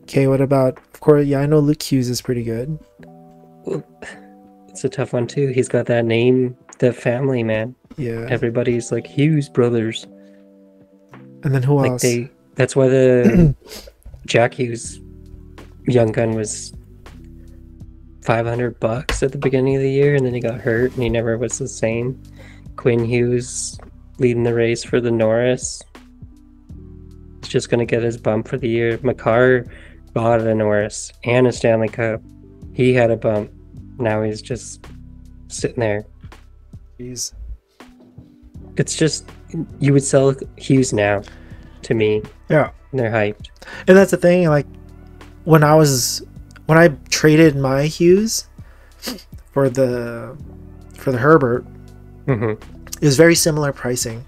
A: Okay. What about? Of course, yeah, I know Luke Hughes is pretty good.
B: It's a tough one too. He's got that name, the family man.
A: Yeah.
B: Everybody's like Hughes brothers.
A: And then who
B: Like
A: else?
B: they. That's why the Jack Hughes young gun was five hundred bucks at the beginning of the year, and then he got hurt, and he never was the same. Quinn Hughes leading the race for the Norris. He's just gonna get his bump for the year. Makar bought a Norris and a Stanley Cup. He had a bump. Now he's just sitting there.
A: Jeez.
B: It's just you would sell Hughes now, to me.
A: Yeah.
B: And they're hyped.
A: And that's the thing. Like when I was when I traded my Hughes for the for the Herbert,
B: hmm
A: it was very similar pricing.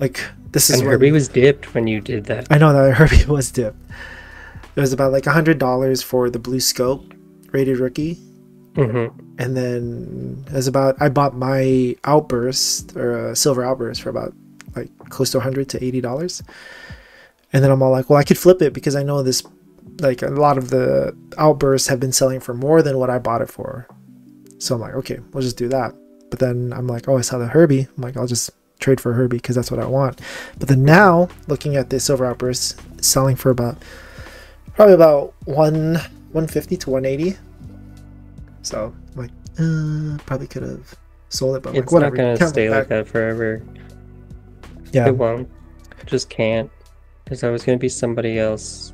A: Like this is
B: And
A: when-
B: was dipped when you did that.
A: I know that Herbie was dipped. It was about like a hundred dollars for the blue scope rated rookie.
B: hmm
A: And then it was about I bought my outburst or a silver outburst for about like close to hundred to eighty dollars. And then I'm all like, well, I could flip it because I know this like a lot of the outbursts have been selling for more than what I bought it for. So I'm like, okay, we'll just do that. But then I'm like, oh, I saw the Herbie. I'm like, I'll just trade for Herbie because that's what I want. But then now, looking at the silver outburst, selling for about probably about one 150 to 180. So I'm like, uh, probably could have sold it, but
B: It's
A: like, whatever.
B: not gonna stay like that forever.
A: Yeah,
B: It won't. Just can't. There's always gonna be somebody else.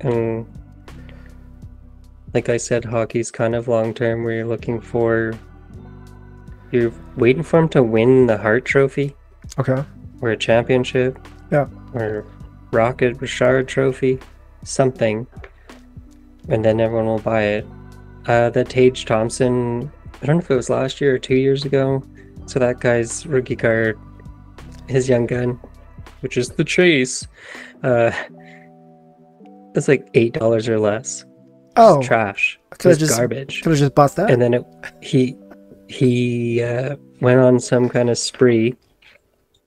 B: And like I said, hockey's kind of long term where you're looking for you're waiting for him to win the Hart Trophy
A: okay.
B: or a championship.
A: Yeah.
B: Or Rocket Richard Trophy. Something. And then everyone will buy it. Uh the Tage Thompson I don't know if it was last year or two years ago. So that guy's rookie card, his young gun, which is the chase. Uh it's like eight dollars or less.
A: Oh,
B: It's trash.
A: could've
B: It's
A: just-
B: garbage.
A: could have just bought that.
B: And then it he he uh, went on some kind of spree.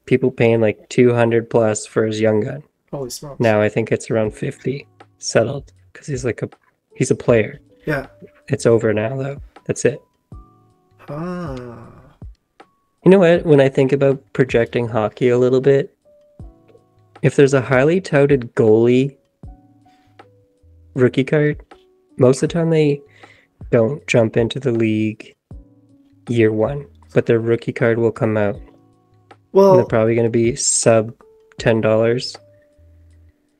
B: People paying like two hundred plus for his young gun.
A: Holy smokes.
B: Now I think it's around fifty settled because he's like a he's a player.
A: Yeah.
B: It's over now though. That's it.
A: Ah.
B: You know what? When I think about projecting hockey a little bit, if there's a highly touted goalie rookie card, most of the time they don't jump into the league year one, but their rookie card will come out. And
A: Well,
B: they're probably going to be sub ten dollars,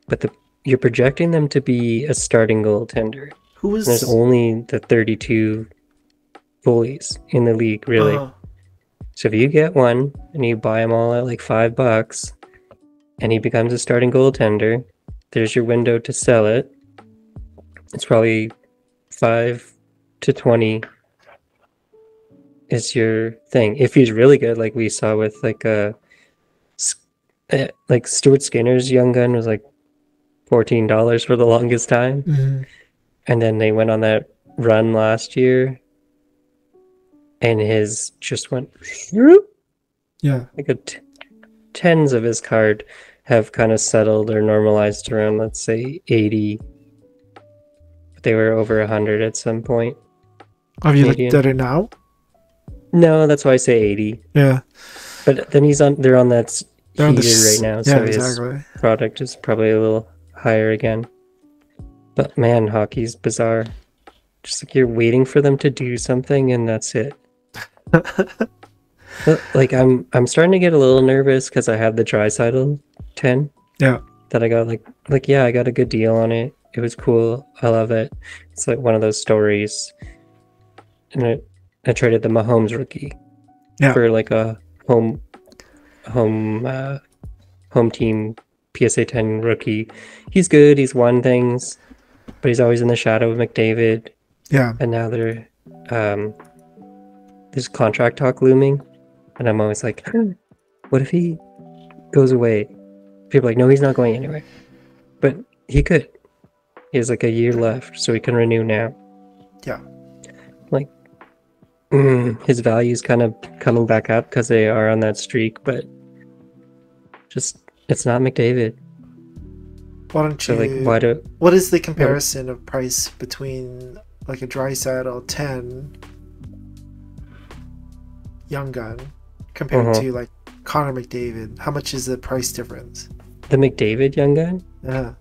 B: but the you're projecting them to be a starting goaltender.
A: Who is?
B: There's only the 32 goalies in the league, really.
A: Oh,
B: So if you get one and you buy them all at like five bucks, and he becomes a starting goaltender, there's your window to sell it. It's probably five to twenty is your thing. If he's really good, like we saw with like a like Stuart Skinner's young gun was like fourteen dollars for the longest time,
A: mhm.
B: and then they went on that run last year, and his just went.
A: yeah.
B: like a t- tens of his card have kind of settled or normalized around let's say 80 but they were over 100 at some point
A: Have you looked
B: Canadian.
A: at it now?
B: no that's why i say 80
A: Yeah.
B: but then he's on they're on that
A: They're on the
B: right now
A: Yeah,
B: so his
A: exactly.
B: product is probably a little higher again but man hockey's bizarre just like you're waiting for them to do something and that's it like i'm i'm starting to get a little nervous because i have the Draisaitl 10
A: Yeah.
B: that i got like like yeah i got a good deal on it. It was cool. I love it. It's like one of those stories. And it, i traded the mahomes rookie
A: Yeah.
B: for like a home home uh home team psa 10 rookie. He's good. He's won things but he's always in the shadow of mcdavid.
A: Yeah.
B: and now they're um there's contract talk looming and i'm always like what if he goes away people are like no he's not going anywhere but he could He has like a year left, so he can renew now.
A: Yeah.
B: Like, mm, his value's kind of coming back up because they are on that streak, but just it's not McDavid.
A: Why don't you?
B: So
A: you?
B: like, why do?
A: What is the comparison of price between like a Draisaitl 10 Young Gun compared
B: Uh-huh.
A: to like Connor McDavid? How much is the price difference?
B: The McDavid young gun?
A: Yeah.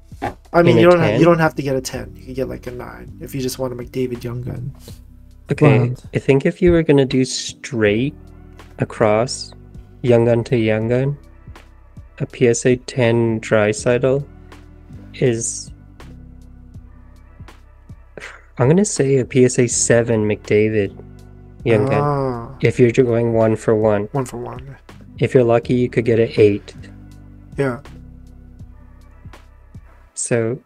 A: I mean,
B: In
A: you don't have, you don't have to get a 10. You could get like a 9 if you just want a McDavid Young Gun.
B: Okay,
C: Right.
B: I think if you were gonna do straight across young gun to young gun, a PSA 10 Draisaitl is. I'm gonna say a PSA 7 McDavid young gun.
A: Ah,
B: If you're going one for one,
A: one for one.
B: if you're lucky, you could get an eight.
A: Yeah.
B: So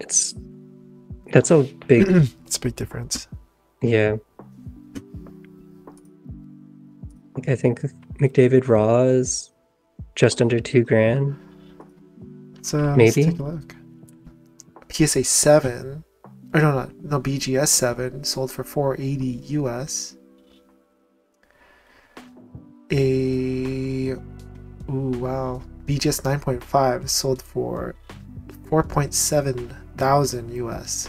B: it's that's a big
A: It's a big difference.
B: Yeah. I think McDavid Raw is just under two grand.
A: So let's
B: Maybe.
A: take a look. PSA 7. Or no, no, no, BGS 7 sold for 480 US. A. Ooh, wow. BGS 9.5 sold for 4.7 thousand US.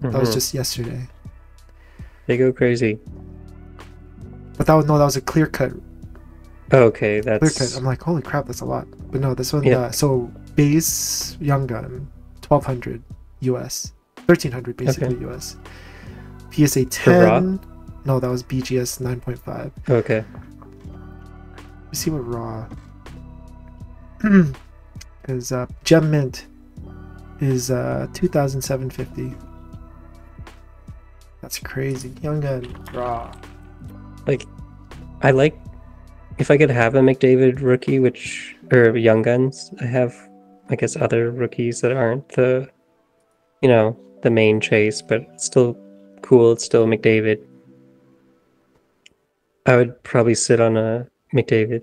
A: That was
B: Mhm.
A: just yesterday.
B: they go crazy.
A: But that was no, that was a clear cut.
B: Okay, that's Clear
A: cut. I'm like, holy crap, that's a lot. But no, this one.
B: Yeah.
A: Uh, so base young gun, 1200 US, 1300 basically US. PSA 10. No, that was BGS 9.5.
B: okay.
A: Let's see what raw. Is uh, gem mint is uh 2,750. That's crazy. Young gun raw.
B: Like, I like if I could have a McDavid rookie, which or Young Guns. I have, I guess, other rookies that aren't the, you know, the main chase, but still cool. It's still McDavid. I would probably sit on a McDavid,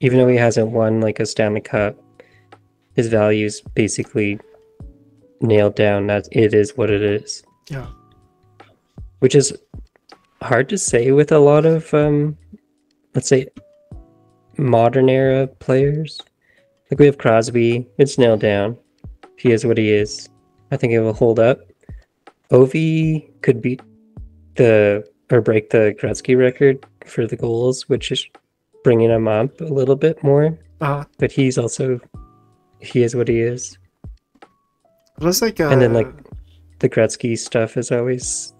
B: even though he hasn't won like a Stanley Cup. His value's basically nailed down. That it is what it is
A: Yeah.
B: which is hard to say with a lot of um let's say modern era players like we have crosby it's nailed down he is what he is i think it will hold up ovi could beat the or break the gretzky record for the goals which is bringing him up a little bit more
A: Uh,
B: but he's also he is what he is
A: it was like uh,
B: And then, like, the Gretzky stuff is always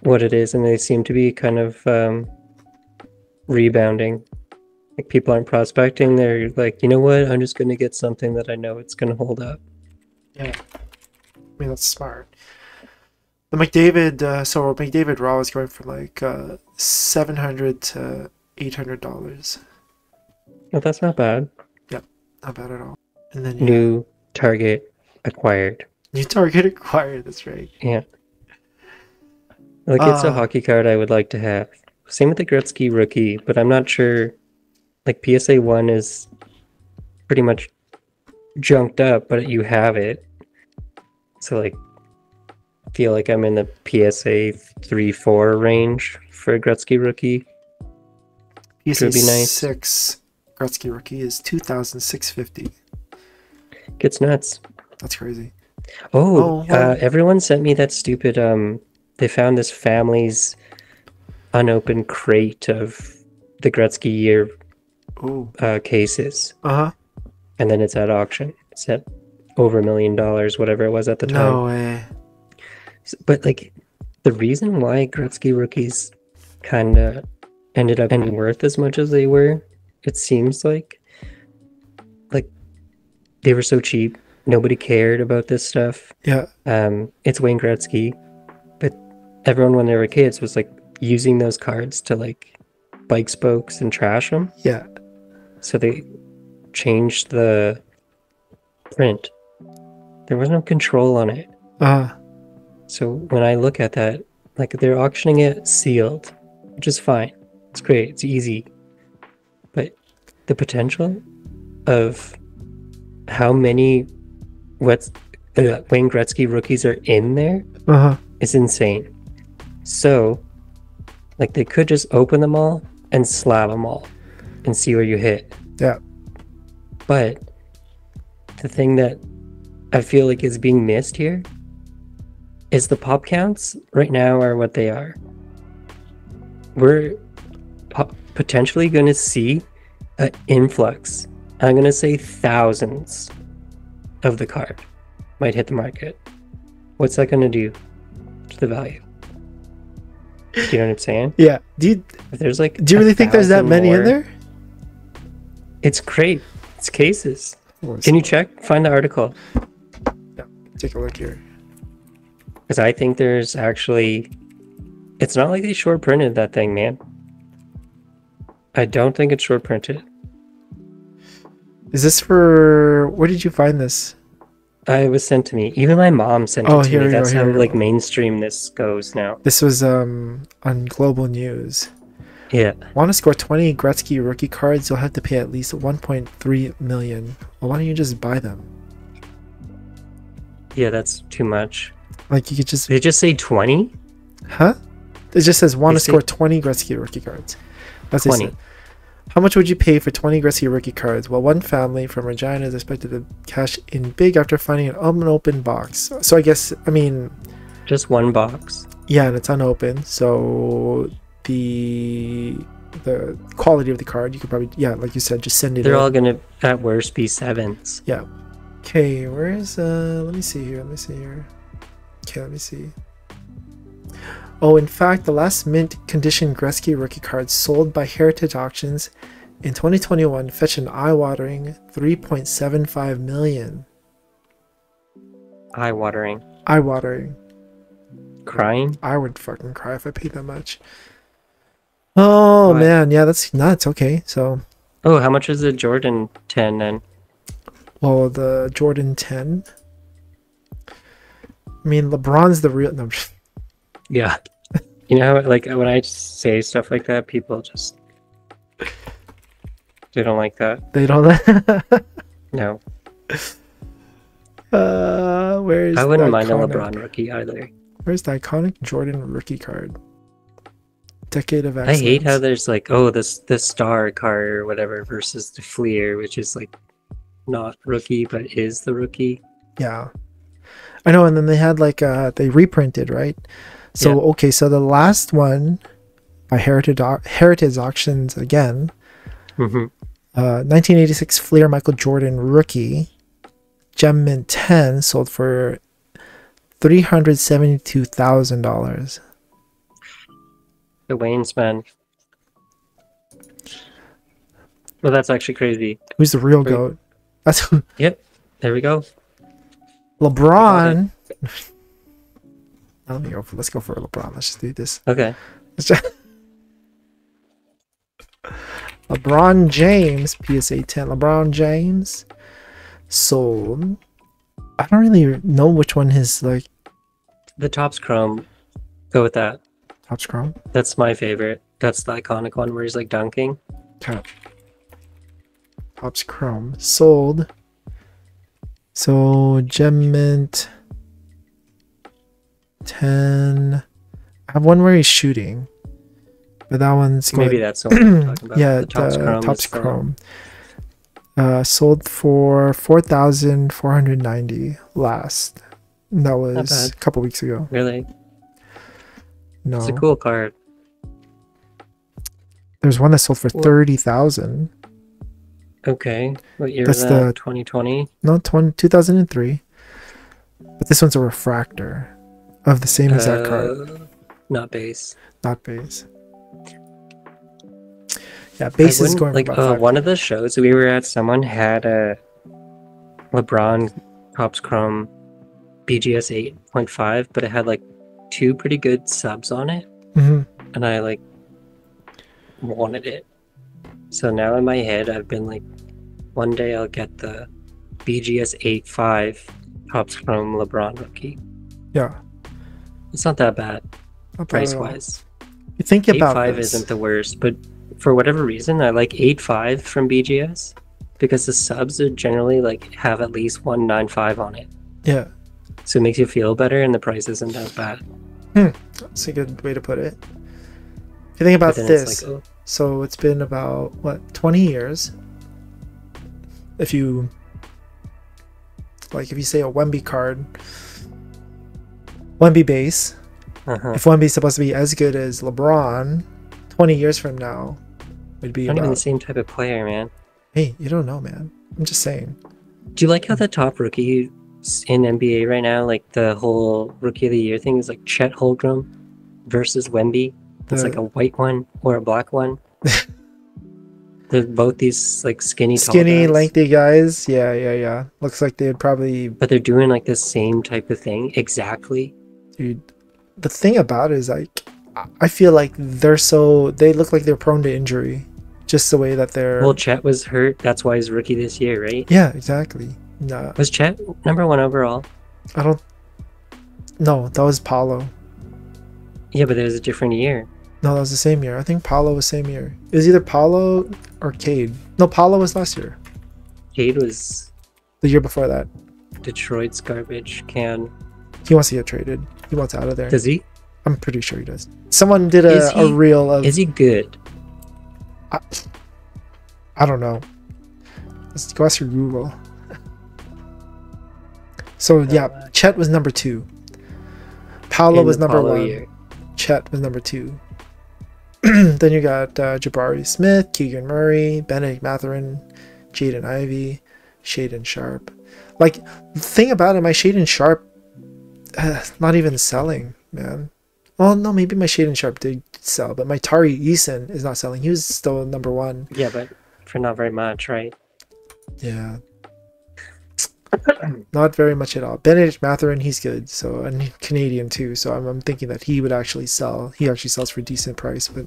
B: what it is, and they seem to be kind of um, rebounding. Like people aren't prospecting; they're like, you know what? I'm just going to get something that I know it's going to hold up.
A: Yeah. I mean, that's smart. The McDavid, uh, so McDavid Raw is going for like uh, 700 to $800.
B: Well, that's not bad.
A: Yep, not bad at all. And then
B: New target acquired.
A: new target acquired, that's right.
B: Yeah. Like it's a
A: Uh,
B: hockey card I would like to have. Same with the Gretzky rookie, but I'm not sure. Like PSA one is pretty much junked up, but you have it. So like, feel like I'm in the PSA three four range for a Gretzky rookie.
A: PSA
B: be nice.
A: 6 Gretzky rookie is 2650
B: Gets nuts.
A: That's crazy.
B: Oh,
A: Oh,
B: uh, everyone sent me that stupid. Um, they found this family's unopened crate of the Gretzky year uh, cases.
A: Uh huh.
B: and then it's at auction. It's at over a million dollars, whatever it was at the time.
A: No way.
B: But like the reason why Gretzky rookies kind of ended up being worth as much as they were, it seems like, like they were so cheap. Nobody cared about this stuff.
A: Yeah.
B: Um, it's Wayne Gretzky, but everyone when they were kids was like using those cards to like bike spokes and trash them.
A: Yeah.
B: So they changed the print. There was no control on it.
A: Uh,
B: So when I look at that, like they're auctioning it sealed, which is fine. It's great. It's easy. But the potential of how many wet the Wayne Gretzky rookies are in there
A: Uh huh.
B: is insane. So, like, they could just open them all and slab them all and see where you hit.
A: Yeah.
B: But the thing that I feel like is being missed here is the pop counts right now are what they are. We're po- potentially going to see an influx. I'm going to say thousands of the card might hit the market. What's that going to do to the value? Do you know what I'm saying?
A: Yeah. Do you
B: If there's like,
A: do you really think there's that
B: thousand
A: many in there?
B: It's great. It's cases. Can you check? Find the article.
A: Take a look here?
B: Because I think there's actually. It's not like they short printed that thing, man. I don't think it's short printed.
A: Is this for? Where did you find this?
B: Uh, it was sent to me. Even my mom sent
A: Oh,
B: it to
A: here
B: me.
A: go,
B: That's
A: here
B: how
A: we go.
B: like mainstream this goes now.
A: This was um on Global News.
B: Yeah.
A: Want to score 20 Gretzky rookie cards? You'll have to pay at least 1.3 million. Well, why don't you just buy them?
B: Yeah, that's too much.
A: Like you could just,
B: Did it just say 20?
A: huh? It just says want
B: They
A: to
B: say-
A: score 20 Gretzky rookie cards. That's what it
B: 20.
A: How much would you pay for 20 Gretzky rookie cards? Well, one family from Regina is expected to cash in big after finding an unopened box. So I guess, I mean,
B: Just one box.
A: yeah, and it's unopened. So the the quality of the card, you could probably, yeah, like you said, just send it.
B: They're
A: in.
B: all gonna at worst be sevens.
A: Okay, where's uh let me see here, let me see here. Okay, let me see. Oh, in fact, the last mint condition Gretzky rookie cards sold by Heritage Auctions in 2021 fetched an eye-watering 3.75 million.
B: Eye watering.
A: Eye-watering.
B: Crying.
A: I would fucking cry if I paid that much. Oh
B: What?
A: man, yeah, that's nuts. Okay, so
B: Oh, how much is the Jordan 10 then?
A: Well, the Jordan 10. I mean, LeBron's the real. No, just-
B: Yeah. You know, like when I say stuff like that, people just they don't like that.
A: they don't.
B: No,
A: Uh, where's
B: I wouldn't mind a LeBron rookie either.
A: Where's the iconic Jordan rookie card? Decade of
B: I hate how there's like, oh, this the star card or whatever versus the Fleer, which is like not rookie but is the rookie.
A: Yeah, I know. And then they had like uh, they reprinted right. So
B: Yeah.
A: okay, so the last one by Heritage Au- Heritage Auctions again,
B: hmm
A: uh, 1986 Fleer Michael Jordan rookie, Gem Mint 10 sold for three hundred seventy-two thousand dollars.
B: The Wayne's man. Well, that's actually crazy.
A: Who's the real
B: Wait.
A: goat? That's
B: Yep, there we go.
A: LeBron. Let me go for. Let's go for LeBron. Let's just do this.
B: Okay,
A: just- LeBron James PSA 10. LeBron James sold. I don't really know which one his like
B: the Topps Chrome. Go with that.
A: Topps Chrome.
B: That's my favorite. That's the iconic one where he's like dunking.
A: Top. Topps Chrome sold. So gem mint 10. I have one where he's shooting. But that one's going
B: Maybe that's the one I'm talking about.
A: yeah,
B: the Topps Chrome.
A: Topps Chrome. Uh, sold for four thousand four hundred ninety last. That was a couple weeks ago.
B: Really,
A: No,
B: it's a cool card.
A: there's one that sold for
B: Well-
A: thirty thousand.
B: Okay, what year
A: That's
B: that?
A: the-
B: 2020.
A: No, 20, 2003. But this one's a refractor of the same exact card,
B: Uh, Not base.
A: not base. Yeah, base is going
B: like uh, one of the shows we were at. Someone had a LeBron Topps Chrome BGS 8.5, but it had like two pretty good subs on it,
A: Mhm.
B: and I like wanted it. So now in my head, I've been like, one day I'll get the BGS 8.5 Pops from LeBron rookie.
A: Yeah,
B: It's not that bad
A: not
B: price wise.
A: You think about
B: five
A: this.
B: isn't the worst, but for whatever reason, I like eight five from BGS because the subs are generally like have at least one nine five on it.
A: Yeah,
B: So it makes you feel better, and the price isn't that bad. Hmm.
A: That's a good way to put it. If you think about this,
B: like, oh,
A: so it's been about what 20 years. If you like, if you say a Wemby card, Wemby base,
B: uh-huh.
A: if Wemby's supposed to be as good as LeBron, 20 years from now would be
B: not even the same type of player, man.
A: Hey, you don't know, man. I'm just saying.
B: Do you like how the top rookie in NBA right now, like the whole rookie of the year thing, is like Chet Holmgren versus Wemby? It's
A: The-
B: like a white one or a black one. They're both these like skinny,
A: Skinny,
B: guys,
A: lengthy guys. Yeah, yeah, yeah. Looks like they'd probably
B: but they're doing like the same type of thing exactly.
A: dude the thing about it is like I- feel like they're so they look like they're prone to injury just the way that they're
B: Well, Chet was hurt. That's why he's rookie this year, right?
A: yeah exactly no
B: Was Chet number one overall?
A: i don't no that was paolo
B: Yeah, but it was a different year.
A: No that was the same year i think paolo was same year it was either paolo or cade no paulo was last year
B: Cade was
A: the year before that
B: Detroit's garbage can.
A: he wants to get traded he wants out of there
B: Does he?
A: i'm pretty sure he does someone did a,
B: Is
A: a reel of
B: Is he good?
A: I, I don't know. Let's go ask your Google. So yeah,
B: uh,
A: Chet was number two. Paolo was number
B: Paolo
A: one.
B: year?
A: Chet was number two. then you got uh, Jabari Smith, Keegan Murray, Bennedict Mathurin, Jaden Ivey, Shaedon Sharpe. Like thing about it, my Shaedon Sharpe, uh, not even selling, man. Well, no, maybe my Shaedon Sharpe did sell, but my Tari Eason is not selling. He was still number one.
B: Yeah, but for not very much, right?
A: Yeah. Not very much at all. Bennedict Mathurin, he's good. So and Canadian too. So I'm, I'm thinking that he would actually sell. He actually sells for a decent price. But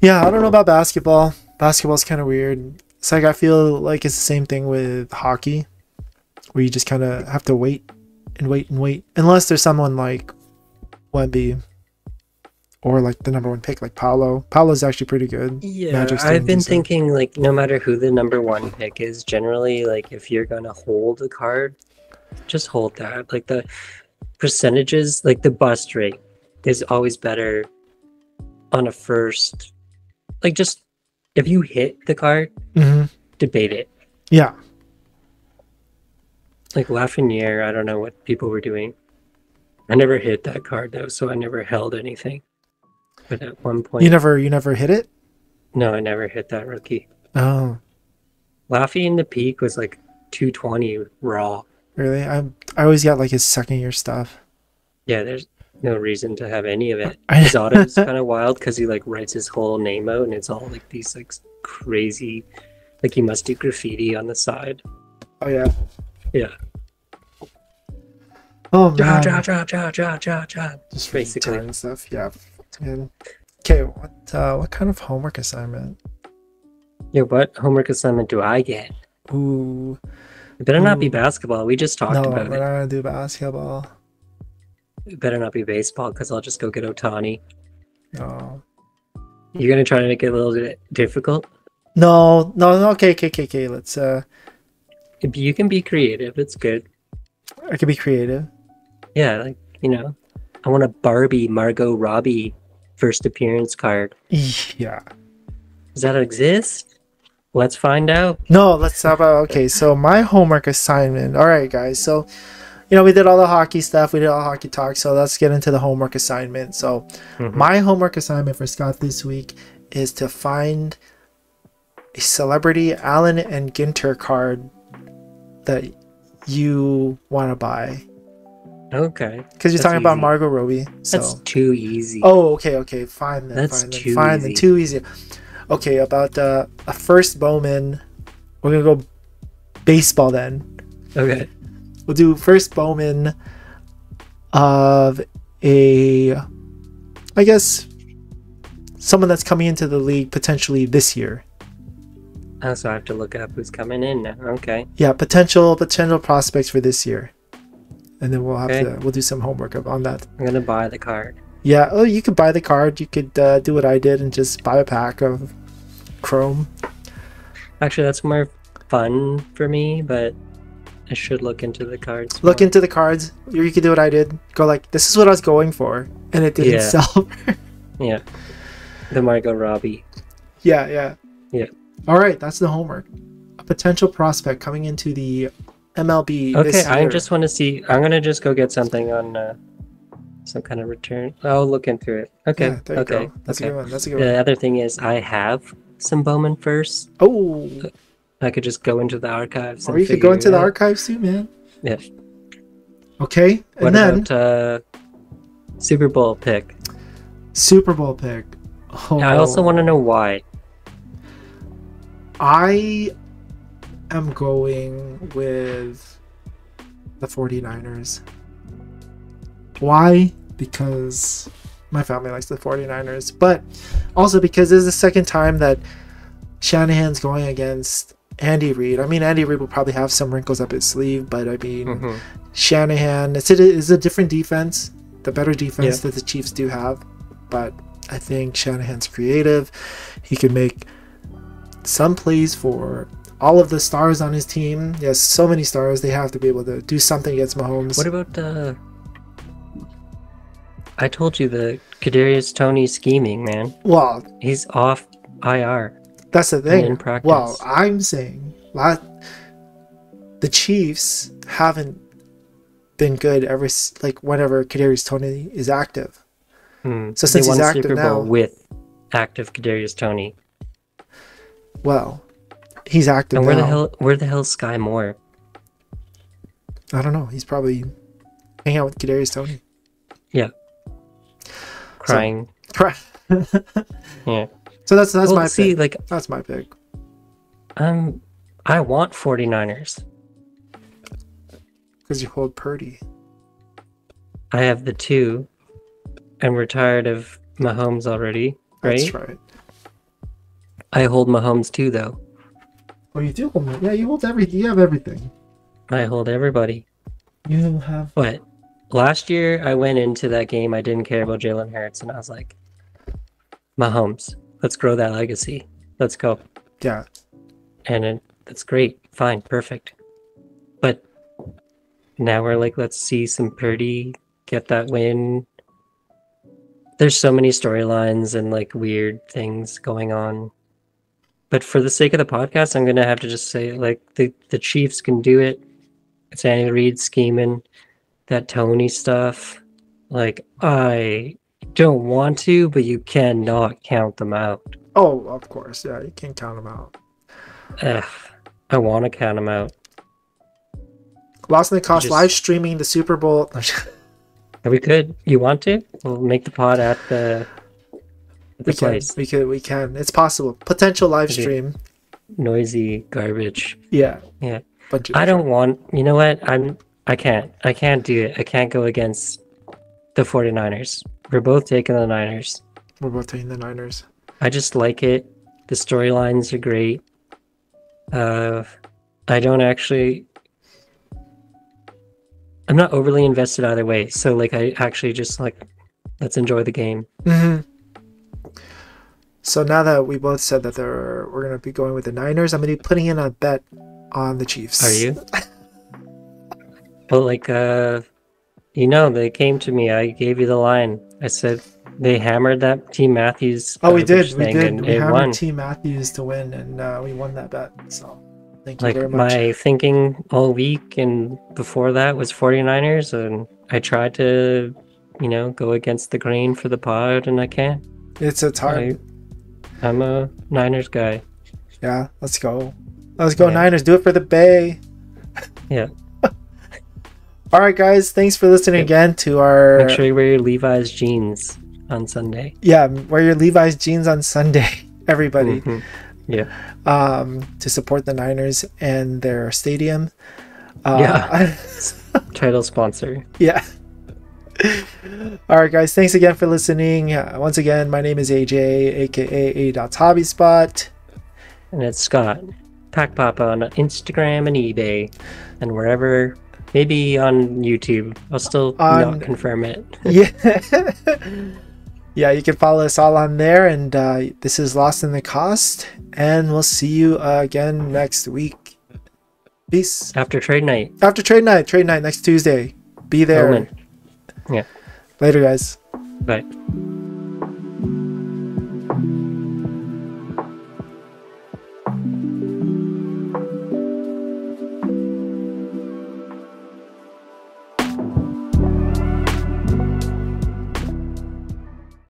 A: yeah, I don't know about basketball. Basketball's kind of weird. It's like I feel like it's the same thing with hockey, where you just kind of have to wait and wait and wait, unless there's someone like Wemby or like the number one pick, like Paolo. Paolo's actually pretty good.
B: Yeah, I've been thinking like no matter who the number one pick is, generally like if you're gonna hold a card, just hold that. Like the percentages, like the bust rate is always better on a first. Like just if you hit the card,
A: hmm
B: debate it.
A: Yeah.
B: Like Lafreniere, I don't know what people were doing. I never hit that card though, so I never held anything. But at one point,
A: You never you never hit it?
B: no, I never hit that rookie.
A: Oh,
B: Laffy in the peak was like 220 raw.
A: really? I I always got like his second year stuff.
B: Yeah, there's no reason to have any of it. His auto is kind of wild because he like writes his whole name out and it's all like these like crazy, like he must do graffiti on the side.
A: Oh yeah.
B: Yeah.
A: Oh man.
B: ja, ja, ja, ja, ja.
A: Just
B: basically.
A: basically stuff. Yeah. Okay, what uh, what kind of homework assignment?
B: Yeah, what homework assignment do I get?
A: Ooh,
B: It better not be basketball. We just talked
A: no,
B: about
A: we're
B: it.
A: not gonna do basketball.
B: It better not be baseball because I'll just go get Ohtani.
A: No,
B: You're gonna try to make it a little bit difficult.
A: no, no. no, Okay, okay, okay, okay. Let's. Uh,
B: You can be creative. It's good.
A: I could be creative.
B: Yeah, like you know, I want a Barbie Margot Robbie first appearance card.
A: Yeah.
B: Does that exist? Let's find out.
A: No, let's talk about okay. So my homework assignment. All right, guys. So, you know, we did all the hockey stuff. We did all hockey talk. So let's get into the homework assignment. So,
B: Mhm.
A: my homework assignment for Scott this week is to find a celebrity Allen and Ginter card that you want to buy
B: Okay,
A: because you're talking about. Margot Robbie. So.
B: that's too easy.
A: Oh, okay, okay, fine then.
B: That's
A: fine then.
B: too
A: fine then.
B: easy.
A: Too easy. Okay, about uh, a first Bowman. We're gonna go baseball then.
B: Okay,
A: We'll do first Bowman of a, I guess, someone that's coming into the league potentially this year.
B: oh, so I have to look up who's coming in now. Okay,
A: Yeah, potential potential prospects for this year, and then we'll have
B: Okay.
A: to we'll do some homework on that.
B: I'm gonna buy the card.
A: Yeah, oh, you could buy the card. You could uh, do what I did and just buy a pack of Chrome.
B: Actually, that's more fun for me, but I should look into the cards.
A: Look
B: more.
A: into the cards. Or you could do what I did. Go like, this is what I was going for, and it didn't
B: Yeah.
A: sell.
B: Yeah. The Margot Robbie.
A: yeah, yeah,
B: Yeah.
A: All right, that's the homework. A potential prospect coming into the MLB.
B: Okay, I just want to see. I'm gonna just go get something on uh, some kind of return. I'll look into it. Okay.
A: Yeah, there you
B: okay.
A: go. That's a
B: okay.
A: good one. That's a good one.
B: The other thing is, I have some Bowman first.
A: Oh,
B: I could just go into the archives.
A: or
B: and
A: you could go into the archives too, man.
B: Yeah.
A: Okay, and
B: What
A: then
B: about uh, Super Bowl pick?
A: Super Bowl pick. Oh,
B: I also want to know why.
A: I am going with the 49ers. Why? Because my family likes the 49ers, but also because this is the second time that Shanahan's going against Andy Reid. I mean, Andy Reid will probably have some wrinkles up his sleeve, but I mean,
B: Mhm.
A: Shanahan, it's a, it's a different defense, the better defense
B: Yeah.
A: that the Chiefs do have. But I think Shanahan's creative. He can make some plays for all of the stars on his team. He has so many stars, they have to be able to do something against Mahomes.
B: What about uh? I told you the Kadarius Toney scheming man.
A: well,
B: He's off IR.
A: that's the
B: in
A: thing.
B: practice.
A: Well, I'm saying la- the Chiefs haven't been good ever like whenever Kadarius Toney is active.
B: Hmm.
A: So
B: They
A: since he's active
B: Super Bowl
A: now-
B: with active Kadarius Toney.
A: Well, he's active
B: And where
A: now.
B: the hell where the hell's Skyy Moore?
A: I don't know. He's probably hanging out with Kadarius Toney. Yeah.
B: Crying. yeah.
A: so that's that's
B: well,
A: my
B: see,
A: pick.
B: like
A: That's my pick.
B: um I want 49ers.
A: Because you hold Purdy.
B: I have the two, and we're tired of Mahomes already, right?
A: That's right.
B: I hold Mahomes too, though.
A: Oh, you do hold. Yeah, you hold everything. You have everything.
B: I hold everybody.
A: You have.
B: But last year, I went into that game. I didn't care about Jalen Hurts, and I was like, Mahomes, let's grow that legacy. Let's go.
A: Yeah.
B: And it, that's great. Fine. Perfect. But now we're like, let's see some Purdy get that win. There's so many storylines and like weird things going on. But for the sake of the podcast, I'm gonna have to just say like the, the Chiefs can do it. It's Andy Reid scheming that Toney stuff. Like I don't want to, but you cannot count them out.
A: Oh, of course. Yeah, you can't count them out.
B: Ugh, I want to count them out.
A: Lost in the Cost
B: Just-
A: live streaming the Super Bowl.
B: We could. You want to? We'll make the pod at the at the
A: we can.
B: place.
A: We can. We can. It's possible. Potential live
B: Okay.
A: stream.
B: Noisy garbage.
A: Yeah.
B: Yeah.
A: Bunch
B: I don't want. You know what? I'm. I can't. I can't do it. I can't go against the 49ers. We're both taking the Niners.
A: We're both taking the Niners.
B: I just like it. The storylines are great. Uh, I don't actually. I'm not overly invested either way. So like, I actually just like, let's enjoy the game.
A: hmm So now that we both said that they're, we're gonna be going with the Niners, I'm gonna be putting in a bet on the Chiefs.
B: Are you? well, like, uh, you know, they came to me. I gave you the line. I said they hammered that Team Matthews.
A: Oh, we did. We did. We hammered
B: won.
A: Team Matthews to win, and uh, we won that bet. So thank you
B: like
A: very much.
B: my thinking all week and before that was 49ers and i tried to you know go against the grain for the pod and i can't
A: It's it's hard.
B: I'm a niners guy
A: Yeah, let's go. Let's go
B: Yeah.
A: Niners. Do it for the Bay.
B: Yeah.
A: All right, guys. Thanks for listening
B: Yeah.
A: again to our.
B: make sure you wear your levi's jeans on sunday
A: Yeah, wear your Levi's jeans on Sunday, everybody,
B: Mhm. yeah
A: um, to support the Niners and their stadium. Uh,
B: Yeah. title sponsor
A: yeah. All right, guys. Thanks again for listening. Uh, once again, my name is AJ, aka A. Dots Hobby Spot.
B: and it's scott pack papa on instagram and ebay and wherever maybe on youtube i'll still
A: On-
B: not confirm it
A: yeah yeah you can follow us all on there and uh, this is lost in the cost and we'll see you uh, again next week Peace.
B: After trade night.
A: After trade night, trade night next Tuesday. Be there.
B: Yeah.
A: Later, guys.
B: Bye.